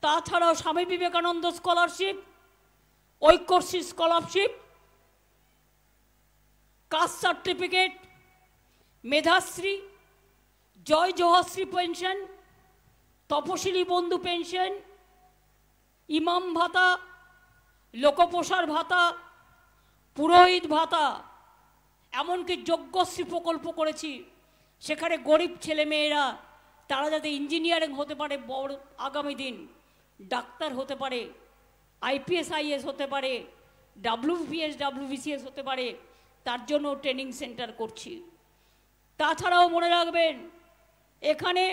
তাছাড়াও Swami Vivekananda scholarship, Aikyashree scholarship, caste certificate, Medhashree, জয় জহশ্রী পেনশন, তপশিলি বন্ধু পেনশন, ইমাম ভাতা, লোকপ্রসার ভাতা, পুরোহিত ভাতা, এমনকি যজ্ঞশ্রী প্রকল্প করেছি। সেখানে গরিব ছেলেমেয়েরা, তারা যাতে ইঞ্জিনিয়ারিং হতে পারে, বড় আগামী দিন ডাক্তার হতে পারে আইপিএস আইএস হতে পারে ডাব্লিউপিএস ডাব্লিউবিসিএস হতে পারে, তার জন্য ট্রেনিং সেন্টার করছি। তাছাড়াও মনে রাখবেন, এখানে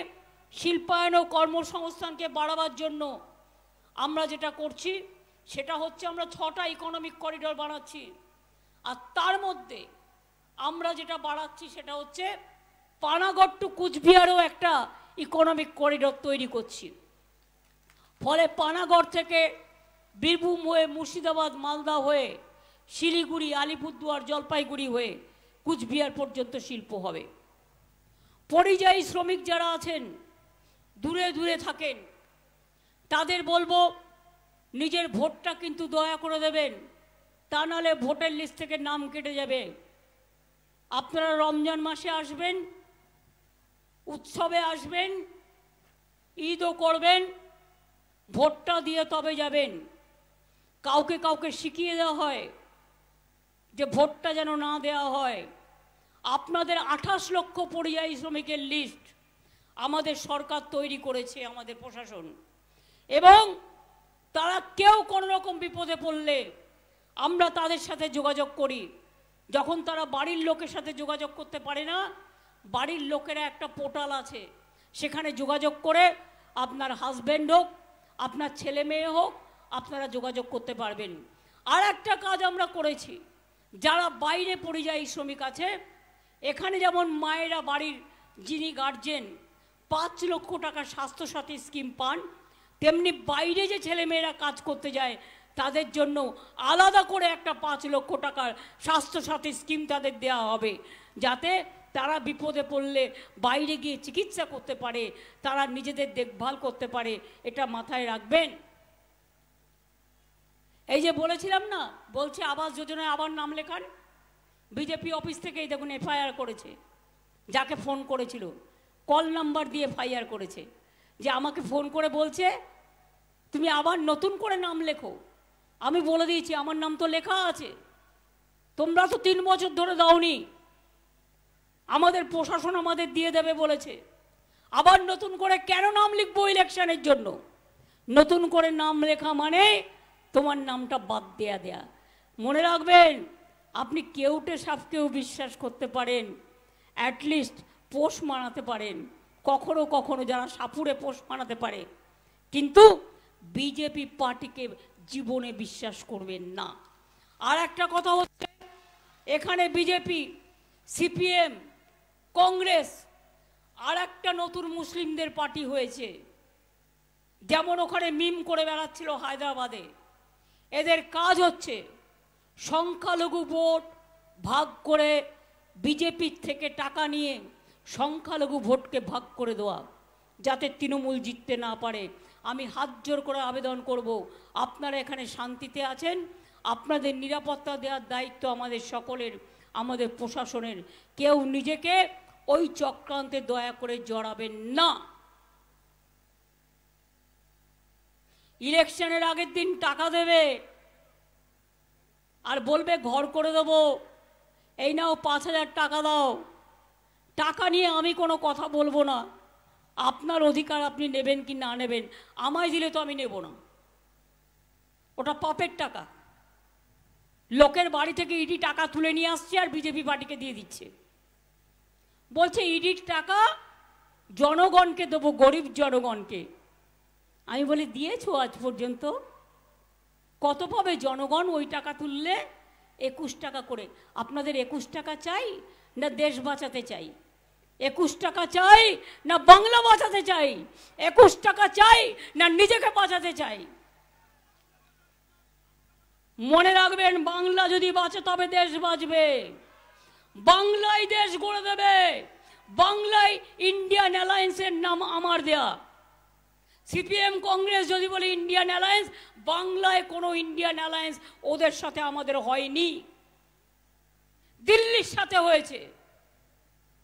শিল্পায়ন ও কর্মসংস্থানকে বাড়াবার জন্য আমরা যেটা করছি, সেটা হচ্ছে আমরা ছটা ইকোনমিক করিডোর বানাচ্ছি। আর তার মধ্যে আমরা যেটা বাড়াচ্ছি, সেটা হচ্ছে পানাগড় টু কুচবিহারও একটা ইকোনমিক করিডোর তৈরি করছি। ফলে পানাগড় থেকে বীরভূম হয়ে মুর্শিদাবাদ, মালদা হয়ে শিলিগুড়ি, আলিপুরদুয়ার, জলপাইগুড়ি হয়ে কুচবিহার পর্যন্ত শিল্প হবে। পরিযায়ী শ্রমিক যারা আছেন, দূরে দূরে থাকেন, তাদের বলব নিজের ভোটটা কিন্তু দয়া করে দেবেন, তা নাহলে ভোটের লিস্ট থেকে নাম কেটে যাবে। আপনারা রমজান মাসে আসবেন উৎসবে আসবেন, ঈদও করবেন, ভোটটা দিয়ে তবে যাবেন। কাউকে কাউকে শিখিয়ে দেওয়া হয় যে ভোটটা যেন না দেওয়া হয়। আপনাদের আঠাশ লক্ষ পরিযায়ী শ্রমিকের লিস্ট আমাদের সরকার তৈরি করেছে, আমাদের প্রশাসন। এবং তারা কেউ কোনো রকম বিপদে পড়লে আমরা তাদের সাথে যোগাযোগ করি। যখন তারা বাড়ির লোকের সাথে যোগাযোগ করতে পারে না বাড়ির লোকেরা একটা পোর্টাল আছে, সেখানে যোগাযোগ করে আপনার হাজব্যান্ড হোক, আপনার ছেলে মেয়ে হোক, আপনারা যোগাযোগ করতে পারবেন। আর একটা কাজ আমরা করেছি, যারা বাইরে পরিযায়ী শ্রমিক আছে, এখানে যেমন মায়েরা বাড়ির যিনি গার্জেন পাঁচ লক্ষ টাকা স্বাস্থ্যসাথী স্কিম পান, তেমনি বাইরে যে ছেলেমেয়েরা কাজ করতে যায়, তাদের জন্য আলাদা করে একটা পাঁচ লক্ষ টাকার স্বাস্থ্যসাথী স্কিম তাদের দেওয়া হবে, যাতে তারা বিপদে পড়লে বাইরে গিয়ে চিকিৎসা করতে পারে, তারা নিজেদের দেখভাল করতে পারে, এটা মাথায় রাখবেন। এই যে বলেছিলাম না, বলছে আবাস যোজনায় আবার নাম লেখান বিজেপি অফিস থেকেই দেখুন এফআইআর করেছে, যাকে ফোন করেছিল। কল নাম্বার দিয়ে এফআইআর করেছে, যে আমাকে ফোন করে বলছে, তুমি আবার নতুন করে নাম লেখো। আমি বলে দিয়েছি, আমার নাম তো লেখা আছে, তোমরা তো তিন বছর ধরে দাওনি। আমাদের প্রশাসন আমাদের দিয়ে দেবে বলেছে। আবার নতুন করে কেন নাম লিখব ইলেকশনের জন্য? নতুন করে নাম লেখা মানে তোমার নামটা বাদ দেয়া দেয়া। মনে রাখবেন, আপনি কেউটে সাপকেও বিশ্বাস করতে পারেন অ্যাটলিস্ট পোষ মানাতে পারেন, কখনো কখনো যারা সাপুরে পোষ মানাতে পারে। কিন্তু বিজেপি পার্টিকে জীবনে বিশ্বাস করবেন না। আর একটা কথা হচ্ছে, এখানে বিজেপি, সিপিএম কংগ্রেস আর একটা নতুন মুসলিমদের পার্টি হয়েছে। যেমন ওখানে মিম করে বেড়াচ্ছিল হায়দ্রাবাদে। এদের কাজ হচ্ছে সংখ্যালঘু ভোট ভাগ করে বিজেপির থেকে টাকা নিয়ে সংখ্যালঘু ভোটকে ভাগ করে দেওয়া, যাতে তৃণমূল জিততে না পারে। আমি হাত জোর করে আবেদন করব, আপনারা এখানে শান্তিতে আছেন? আপনাদের নিরাপত্তা দেওয়ার দায়িত্ব আমাদের সকলের, আমাদের প্রশাসনের। কেউ নিজেকে ওই চক্রান্তে দয়া করে জড়াবেন না। ইলেকশনের আগের দিন টাকা দেবে আর বলবে, ঘর করে দেবো। এই নাও পাঁচ হাজার টাকা দাও। টাকা নিয়ে আমি কোনো কথা বলব না। আপনার অধিকার আপনি নেবেন কি না নেবেন, আমায় দিলে তো আমি নেব না। ওটা পাপের টাকা। লোকের বাড়ি থেকে ইডি টাকা তুলে নিয়ে আসছে আর বিজেপি পার্টিকে দিয়ে দিচ্ছে। বলছে, ইডির টাকা জনগণকে দেবো, গরিব জনগণকে। আমি বলি, দিয়েছ আজ পর্যন্ত? কত পাবে জনগণ ওই টাকা তুললে? একুশ টাকা করে। আপনাদের একুশ টাকা চাই না দেশ বাঁচাতে চাই? একুশ টাকা চাই না বাংলা বাঁচাতে চাই? একুশ টাকা চাই না নিজেকে বাঁচাতে চাই? মনে রাখবেন, বাংলা যদি বাঁচে তবে দেশ বাঁচবে। বাংলাই দেশ গড়ে দেবে। বাংলায় ইন্ডিয়ান অ্যালায়েন্সের নাম আমার দেয়া। সিপিএম কংগ্রেস যদি বলে ইন্ডিয়ান অ্যালায়েন্স বাংলায় কোনো ইন্ডিয়ান অ্যালায়েন্স ওদের সাথে আমাদের হয়নি। দিল্লির সাথে হয়েছে।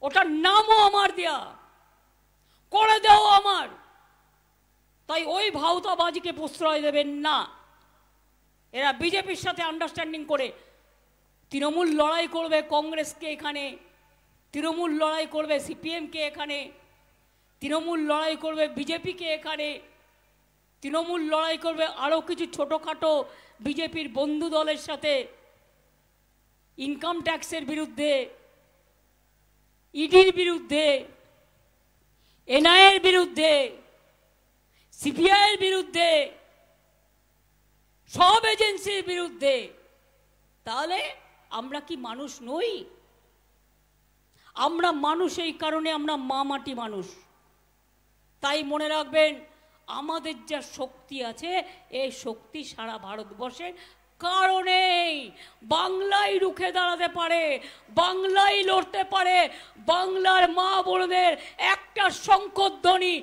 ওটার নামও আমার দেয়া। করে দেও আমার। তাই ওই ভাউতাবাজিকে প্রশ্রয় দেবেন না। এরা বিজেপির সাথে আন্ডারস্ট্যান্ডিং করে তৃণমূল লড়াই করবে কংগ্রেসকে এখানে, তৃণমূল লড়াই করবে সিপিএমকে এখানে, তৃণমূল লড়াই করবে বিজেপিকে এখানে, তৃণমূল লড়াই করবে আরও কিছু ছোটোখাটো বিজেপির বন্ধু দলের সাথে ইনকাম ট্যাক্সের বিরুদ্ধে ইডির বিরুদ্ধে এনআইয়ের বিরুদ্ধে সিবিআইয়ের বিরুদ্ধে, সব এজেন্সির বিরুদ্ধে, তাহলে আমরা কি মানুষ নই? আমরা মানুষ, এই কারণে আমরা মা মাটি মানুষ। তাই মনে রাখবেন, আমাদের যা শক্তি আছে, এই শক্তি সারা ভারতবর্ষের কারণেই বাংলায় রুখে দাঁড়াতে পারে, বাংলায় লড়তে পারে, বাংলার মা বোনদের একটা শঙ্কর ধ্বনি,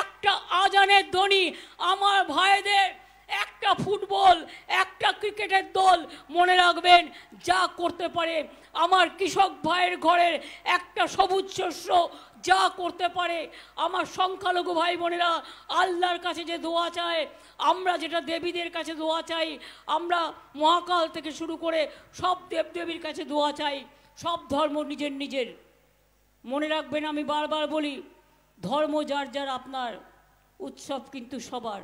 একটা আজানের ধ্বনি, আমার ভাইদের একটা ফুটবল, একটা ক্রিকেটের দল মনে রাখবেন, যা করতে পারে। আমার কৃষক ভাইয়ের ঘরের একটা সবুজ শস্য যা করতে পারে। আমার সংখ্যালঘু ভাই বোনেরা, আল্লাহর কাছে যে দোয়া চায়, আমরা যেটা দেবীদের কাছে দোয়া চাই, আমরা মহাকাল থেকে শুরু করে সব দেবদেবীর কাছে দোয়া চাই। সব ধর্ম নিজের নিজের। মনে রাখবেন, আমি বারবার বলি, ধর্ম যার যার আপনার, উৎসব কিন্তু সবার।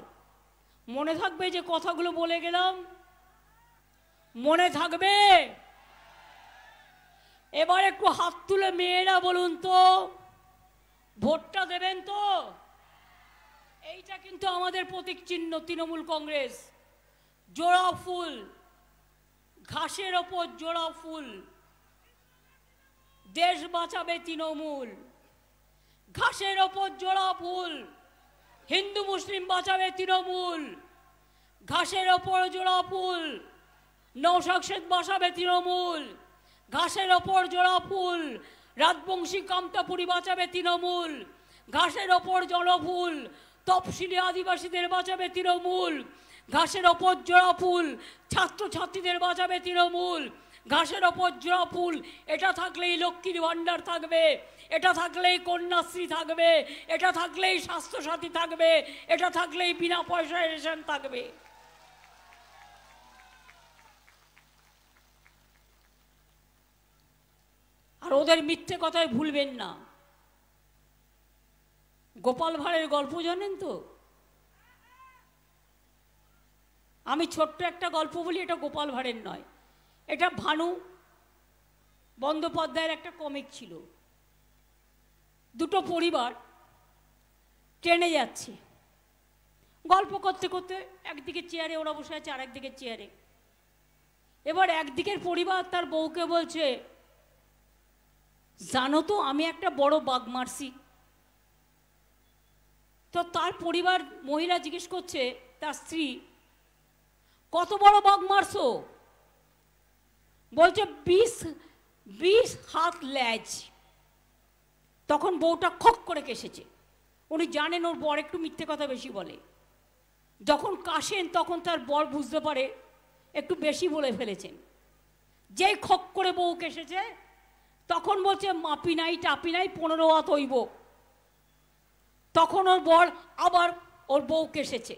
মনে থাকবে যে কথাগুলো বলে গেলাম? মনে থাকবে? এবার একটু হাত তুলে মেয়েরা বলুন তো, ভোটটা দেবেন তো? এইটা কিন্তু আমাদের প্রতীক চিহ্ন, তৃণমূল কংগ্রেস। জোড়া ফুল, ঘাসের ওপর জোড়া ফুল। দেশ বাঁচাবে তৃণমূল। ঘাসের ওপর জোড়া ফুল। হিন্দু, মুসলিম বাঁচাবে তৃণমূল। ঘাসের ওপর জোড়া ফুল। নৌশাকসেদ বাঁচাবে তৃণমূল। ঘাসের ওপর জোড়া ফুল। রাজবংশী কামতাপুরি বাঁচাবে তৃণমূল। ঘাসের ওপর জলফুল তফসিলি আদিবাসীদের বাঁচাবে তৃণমূল। ঘাসের ওপর জোড়া ফুল। ছাত্রছাত্রীদের বাঁচাবে তৃণমূল। ঘাসের ওপর জোড়া ফুল। এটা থাকলেই লক্ষ্মীর ভাণ্ডার থাকবে। এটা থাকলেই কন্যাশ্রী থাকবে, এটা থাকলেই স্বাস্থ্যসাথী থাকবে, এটা থাকলেই বিনা পয়সায় রেশন থাকবে। আর ওদের মিথ্যে কথায় ভুলবেন না। গোপাল ভাঁড়ের গল্প জানেন তো? আমি ছোট্ট একটা গল্প বলি, এটা গোপাল ভাঁড়ের নয়। এটা ভানু বন্দ্যোপাধ্যায়ের একটা কমিক ছিল। দুটো পরিবার ট্রেনে যাচ্ছে। গল্প করতে করতে একদিকে চেয়ারে ওরা বসে আছে আর একদিকে চেয়ারে। এবার একদিকের পরিবার তার বউকে বলছে, জানো তো, আমি একটা বড় বাঘ মারছি। তো তার পরিবার মহিলা জিজ্ঞেস করছে, তার স্ত্রী, কত বড় বাঘ মারছো? বলছে, বিশ বিশ হাত ল্যাজ। তখন বউটা খক করে কেসেছে। উনি জানেন ওর বর একটু মিথ্যে কথা বেশি বলে। যখন কাশেন, তখন তার বর বুঝতে পারে, একটু বেশি বলে ফেলেছেন। যেই খক করে বউ কেসেছে, তখন বলছে, মাপি নাই, টাপি নাই, পনেরো হাত হইব। তখন ওর বর আবার ওর বউ কেসেছে।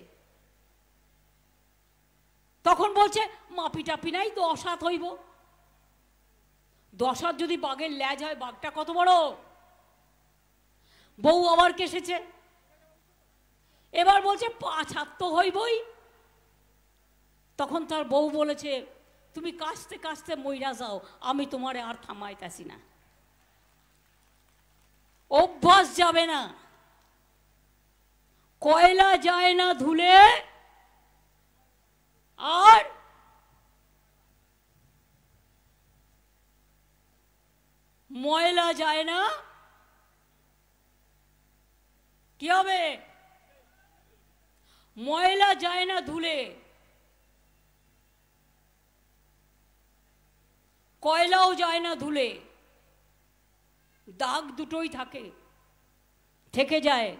তখন বলছে, মাপি টাপি নাই, দশ হাত হইব। দশ হাত যদি বাঘের ল্যাজ হয়, বাঘটা কত বড়? বউ আবার কেসেছে। এবার বলছে পাঁচ হাত তো হইবই। তখন তার বউ বলেছে, তুমি কাশতে কাশতে মইরা যাও, আমি তোমারে আর থামাইতাছি না। অভ্যাস যাবে না। কয়লা যায় না ধুলে, আর ময়লা যায় না কি হবে? ময়লা যায় না ধুলে। কয়লাও যায় না ধুলে। দাগ দুটোই থাকে, থেকে যায়।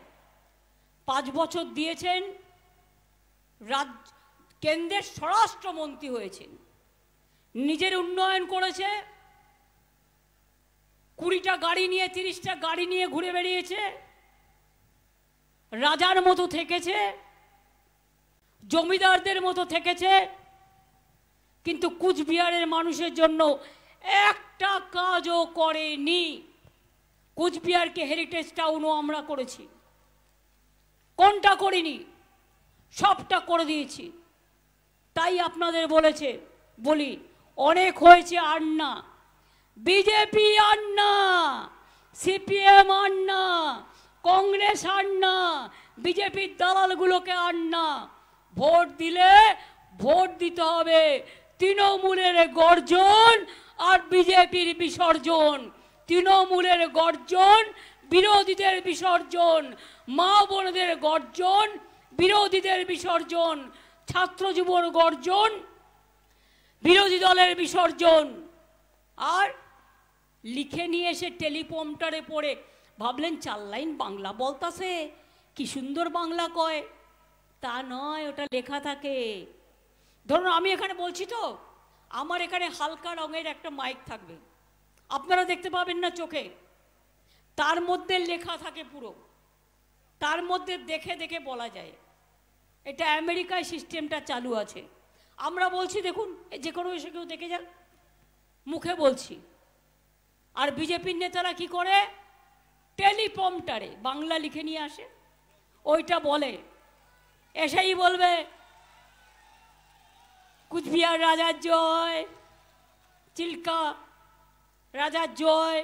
পাঁচ বছর দিয়েছেন, রাজ, কেন্দ্রের স্বরাষ্ট্রমন্ত্রী হয়েছেন। নিজের উন্নয়ন করেছে, কুড়িটা গাড়ি নিয়ে, তিরিশটা গাড়ি নিয়ে ঘুরে বেরিয়েছে রাজার মতো থেকেছে, জমিদারদের মতো থেকেছে, কিন্তু কুচবিহারের মানুষের জন্য একটা কাজও করেনি। কুচবিহারকে হেরিটেজ টাউনও আমরা করেছি। কোনটা করিনি? সবটা করে দিয়েছি। তাই আপনাদের বলেছে, বলি, অনেক হয়েছে আর না। বিজেপি আর না, সিপিএম আর না কংগ্রেস আর না বিজেপির দালালগুলোকে আর না ভোট দিলে ভোট দিতে হবে। তৃণমূলের গর্জন আর বিজেপির বিসর্জন। তৃণমূলের গর্জন, বিরোধীদের বিসর্জন। মা বোনদের গর্জন, বিরোধীদের বিসর্জন। ছাত্র যুবর গর্জন, বিরোধী দলের বিসর্জন। আর লিখে নিয়ে এসে টেলিপম্পটারে পড়ে ভাবলেন, চার লাইন বাংলা বলতাছে, কি সুন্দর বাংলা কয়? তা নয়, ওটা লেখা থাকে। ধরুন, আমি এখানে বলছি তো, আমার এখানে হালকা রঙের একটা মাইক থাকবে। আপনারা দেখতে পাবেন না চোখে। তার মধ্যে লেখা থাকে পুরো। তার মধ্যে দেখে দেখে বলা যায়। এটা আমেরিকায় সিস্টেমটা চালু আছে। আমরা বলছি, দেখুন যে কোনো এসে কেউ দেখে যান। মুখে বলছি। আর বিজেপির নেতারা কি করে? টেলিপম্পটারে বাংলা লিখে নিয়ে আসে। ওইটা বলে। এসেই বলবে, কুচবিহার রাজার জয়, চিল্কা রাজার জয়,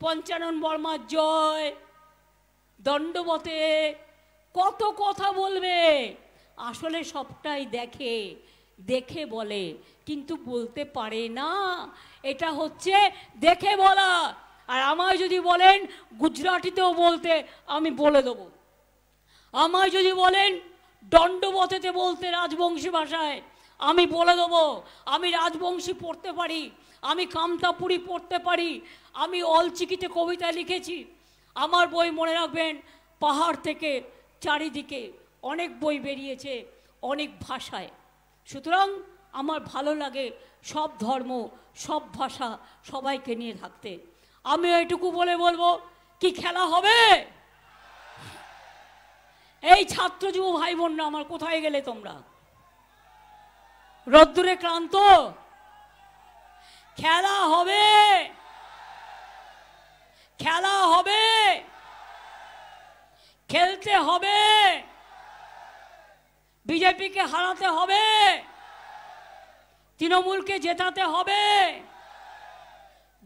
পঞ্চানন বর্মার জয়, দণ্ডবতে কত কথা বলবে। আসলে সবটাই দেখে দেখে বলে, কিন্তু বলতে পারে না। এটা হচ্ছে দেখে বলা। আর আমায় যদি বলেন, গুজরাটিতেও বলতে আমি বলে দেবো। আমায় যদি বলেন, দণ্ডবতেতে বলতে রাজবংশী ভাষায় আমি বলে দেবো। আমি রাজবংশী পড়তে পারি, আমি কামতাপুরি পড়তে পারি, আমি অলচিকিতে কবিতা লিখেছি। আমার বই মনে রাখবেন, পাহাড় থেকে চারিদিকে অনেক বই বেরিয়েছে, অনেক ভাষায়। সুতরাং আমার ভালো লাগে সব ধর্ম, সব ভাষা সবাইকে নিয়ে থাকতে। আমি এটুকু বলে বলব, কি খেলা হবে? এই ছাত্র যুব ভাই বোনরা আমার কোথায় গেলে তোমরা? রোদ্দুরে ক্লান্ত? খেলা হবে। খেলা হবে। খেলতে হবে। বিজেপিকে হারাতে হবে। তৃণমূলকে জেতাতে হবে।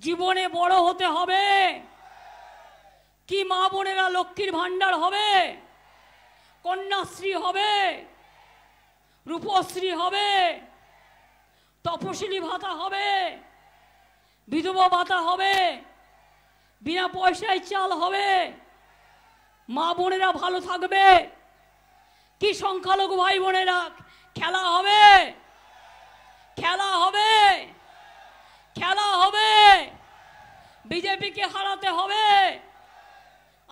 জীবনে বড় হতে হবে। কি মা বোনেরা লক্ষ্মীর ভাণ্ডার হবে? কন্যাশ্রী হবে? রূপশ্রী হবে? তপশিলি ভাতা হবে? বিধবা ভাতা হবে? বিনা পয়সায় চাল হবে? মা বোনেরা ভালো থাকবে? কি সংখ্যালঘু ভাই বোনেরা খেলা হবে? খেলা হবে? খেলা হবে। বিজেপিকে হারাতে হবে।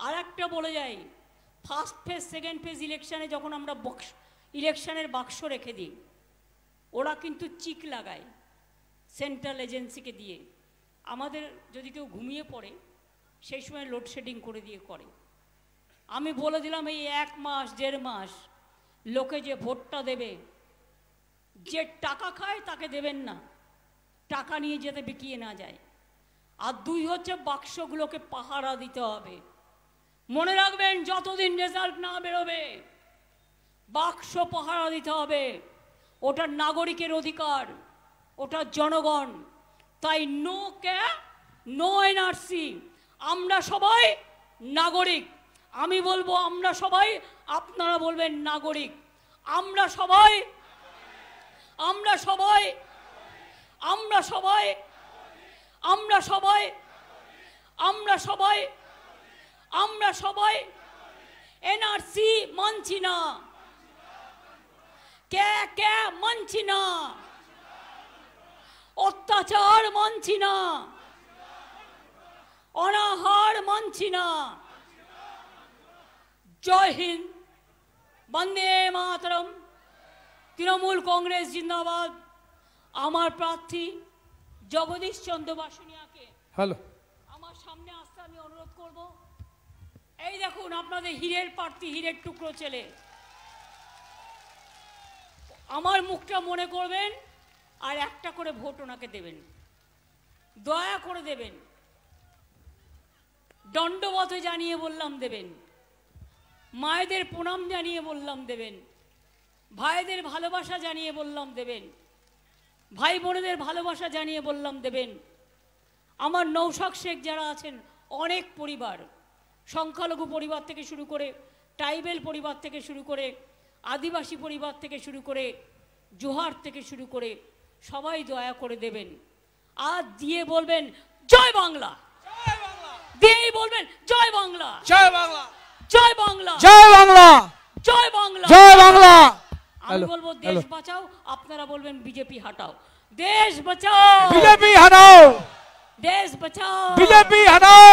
আর একটা বলে যাই ফার্স্ট ফেজ সেকেন্ড ফেজ ইলেকশনে যখন আমরা বক্স ইলেকশনের বাক্স রেখে দিই, ওরা কিন্তু চিক লাগায় সেন্ট্রাল এজেন্সিকে দিয়ে। আমাদের যদি কেউ ঘুমিয়ে পড়ে, সেই সময় লোডশেডিং করে দিয়ে করে। আমি বলে দিলাম, এই এক মাস, দেড় মাস লোকে যে ভোটটা দেবে, যে টাকা খায় তাকে দেবেন না। টাকা নিয়ে যেতে বিকিয়ে না যায়। আর দুই হচ্ছে বাক্সগুলোকে পাহারা দিতে হবে। মনে রাখবেন, যতদিন রেজাল্ট না বেরোবে, বাক্স পাহারা দিতে হবে। ওটা নাগরিকের অধিকার, ওটা জনগণ। তাই নো কে নো এনআরসি আমরা সবাই নাগরিক। আমি বলব, আমরা সবাই, আপনারা বলবেন নাগরিক। আমরা সবাই আমরা সবাই আমরা সবাই আমরা সবাই আমরা সবাই আমরা সবাই এনআরসি মানছি না। কে কে মানছি না? অত্যাচার মানছি না। অনাহার মানছি না। জয় হিন্দ, বন্দে মাতরম, তৃণমূল কংগ্রেস জিন্দাবাদ। আমার প্রার্থী জগদীশ চন্দ্র বাসুনিয়াকে হ্যালো। আমার সামনে আসতে আমি অনুরোধ করব। এই দেখুন আপনাদের হীরের প্রার্থী হীরের টুকরো ছেলে। আমার মুখটা মনে করবেন আর একটা করে ভোট ওনাকে দেবেন। দয়া করে দেবেন। দণ্ডবতে জানিয়ে বললাম দেবেন। মায়েদের প্রণাম জানিয়ে বললাম দেবেন। ভাইদের ভালোবাসা জানিয়ে বললাম দেবেন। ভাই বোনেদের ভালোবাসা জানিয়ে বললাম দেবেন। আমার নৌশাক শেখ যারা আছেন অনেক পরিবার সংখ্যালঘু পরিবার থেকে শুরু করে ট্রাইবেল পরিবার থেকে শুরু করে আদিবাসী পরিবার থেকে শুরু করে জোহার থেকে শুরু করে সবাই দয়া করে দেবেন। আর দিয়ে বলবেন জয় বাংলা। দিয়েই বলবেন জয় বাংলা। জয় বাংলা। জয় বাংলা। জয় বাংলা। জয় বাংলা। জয় বাংলা। আমি বলব দেশ বাঁচাও আপনারা বলবেন বিজেপি হাটাও। দেশ বাঁচাও! বিজেপি হাটাও দেশ বাঁচাও! বিজেপি হাটাও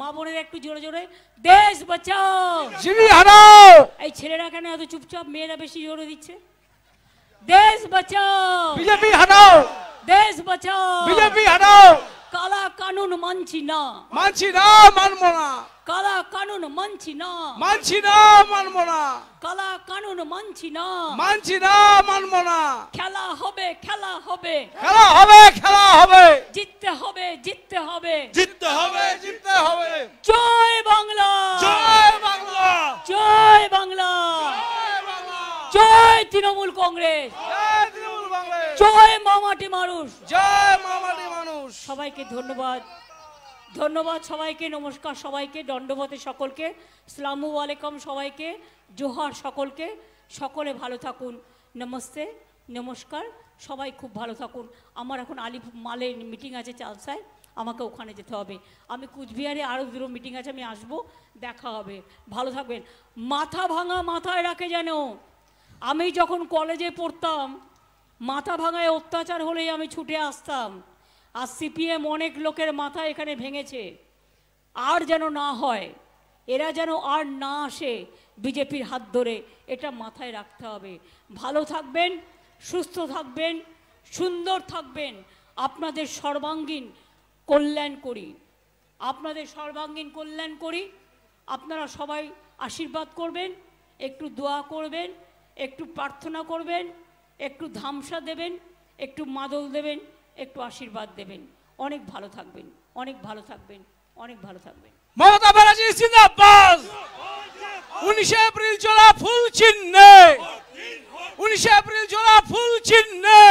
মা বোনের একটু জোরে জোরে দেশ বাঁচাও! জিবি হাটাও এই ছেলেরা কেন এত চুপচাপ মেয়েরা বেশি জোরে দিচ্ছে? দেশ বাঁচাও! বিজেপি হাটাও দেশ বাঁচাও! বিজেপি হাটাও কানুন মানছি না। মানছি না মানবো না। কালা কানুন মানছি না। মানছি না মানবো না। কালা কানুন মানছি না। মানছি না মানবো না। খেলা হবে খেলা হবে। খেলা হবে খেলা হবে। জিততে হবে জিততে হবে। জিততে হবে জিততে হবে। জয় বাংলা। জয় বাংলা। জয় বাংলা। জয় তৃণমূল কংগ্রেস। জয় তৃণমূল বাংলাদেশ জয় মামাটি মানুষ জয় মামাটি মানুষ সবাইকে ধন্যবাদ। ধন্যবাদ সবাইকে, নমস্কার সবাইকে, দণ্ডবতে সকলকে, সালামু আলাইকুম সবাইকে, জোহার সকলকে, সকলে ভালো থাকুন। নমস্তে, নমস্কার, সবাই খুব ভালো থাকুন। আমার এখন আলিপ মালে মিটিং আছে চালসায় আমাকে ওখানে যেতে হবে। আমি কুচবিহারে আরও দুটো মিটিং আছে, আমি আসব, দেখা হবে। ভালো থাকবেন। মাথা ভাঙা মাথায় রাখে যেন। আমি যখন কলেজে পড়তাম, মাথা ভাঙায় অত্যাচার হলেই আমি ছুটে আসতাম। আর সিপিএম অনেক লোকের মাথা এখানে ভেঙেছে। আর যেন না হয়, এরা যেন আর না আসে বিজেপির হাত ধরে, এটা মাথায় রাখতে হবে। ভালো থাকবেন, সুস্থ থাকবেন, সুন্দর থাকবেন, আপনাদের সর্বাঙ্গীন কল্যাণ করি। আপনাদের সর্বাঙ্গীন কল্যাণ করি, আপনারা সবাই আশীর্বাদ করবেন, একটু দোয়া করবেন, একটু প্রার্থনা করবেন, একটু ধামসা দেবেন, একটু মাদল দেবেন। একটু আশীর্বাদ দেবেন। অনেক ভালো থাকবেন, অনেক ভালো থাকবেন, অনেক ভালো থাকবেন। মমতা ব্যানার্জি জিন্দাবাদ। উনিশে এপ্রিল জোড়া ফুল চিহ্নে উনিশে এপ্রিল জোড়া ফুল চিহ্নে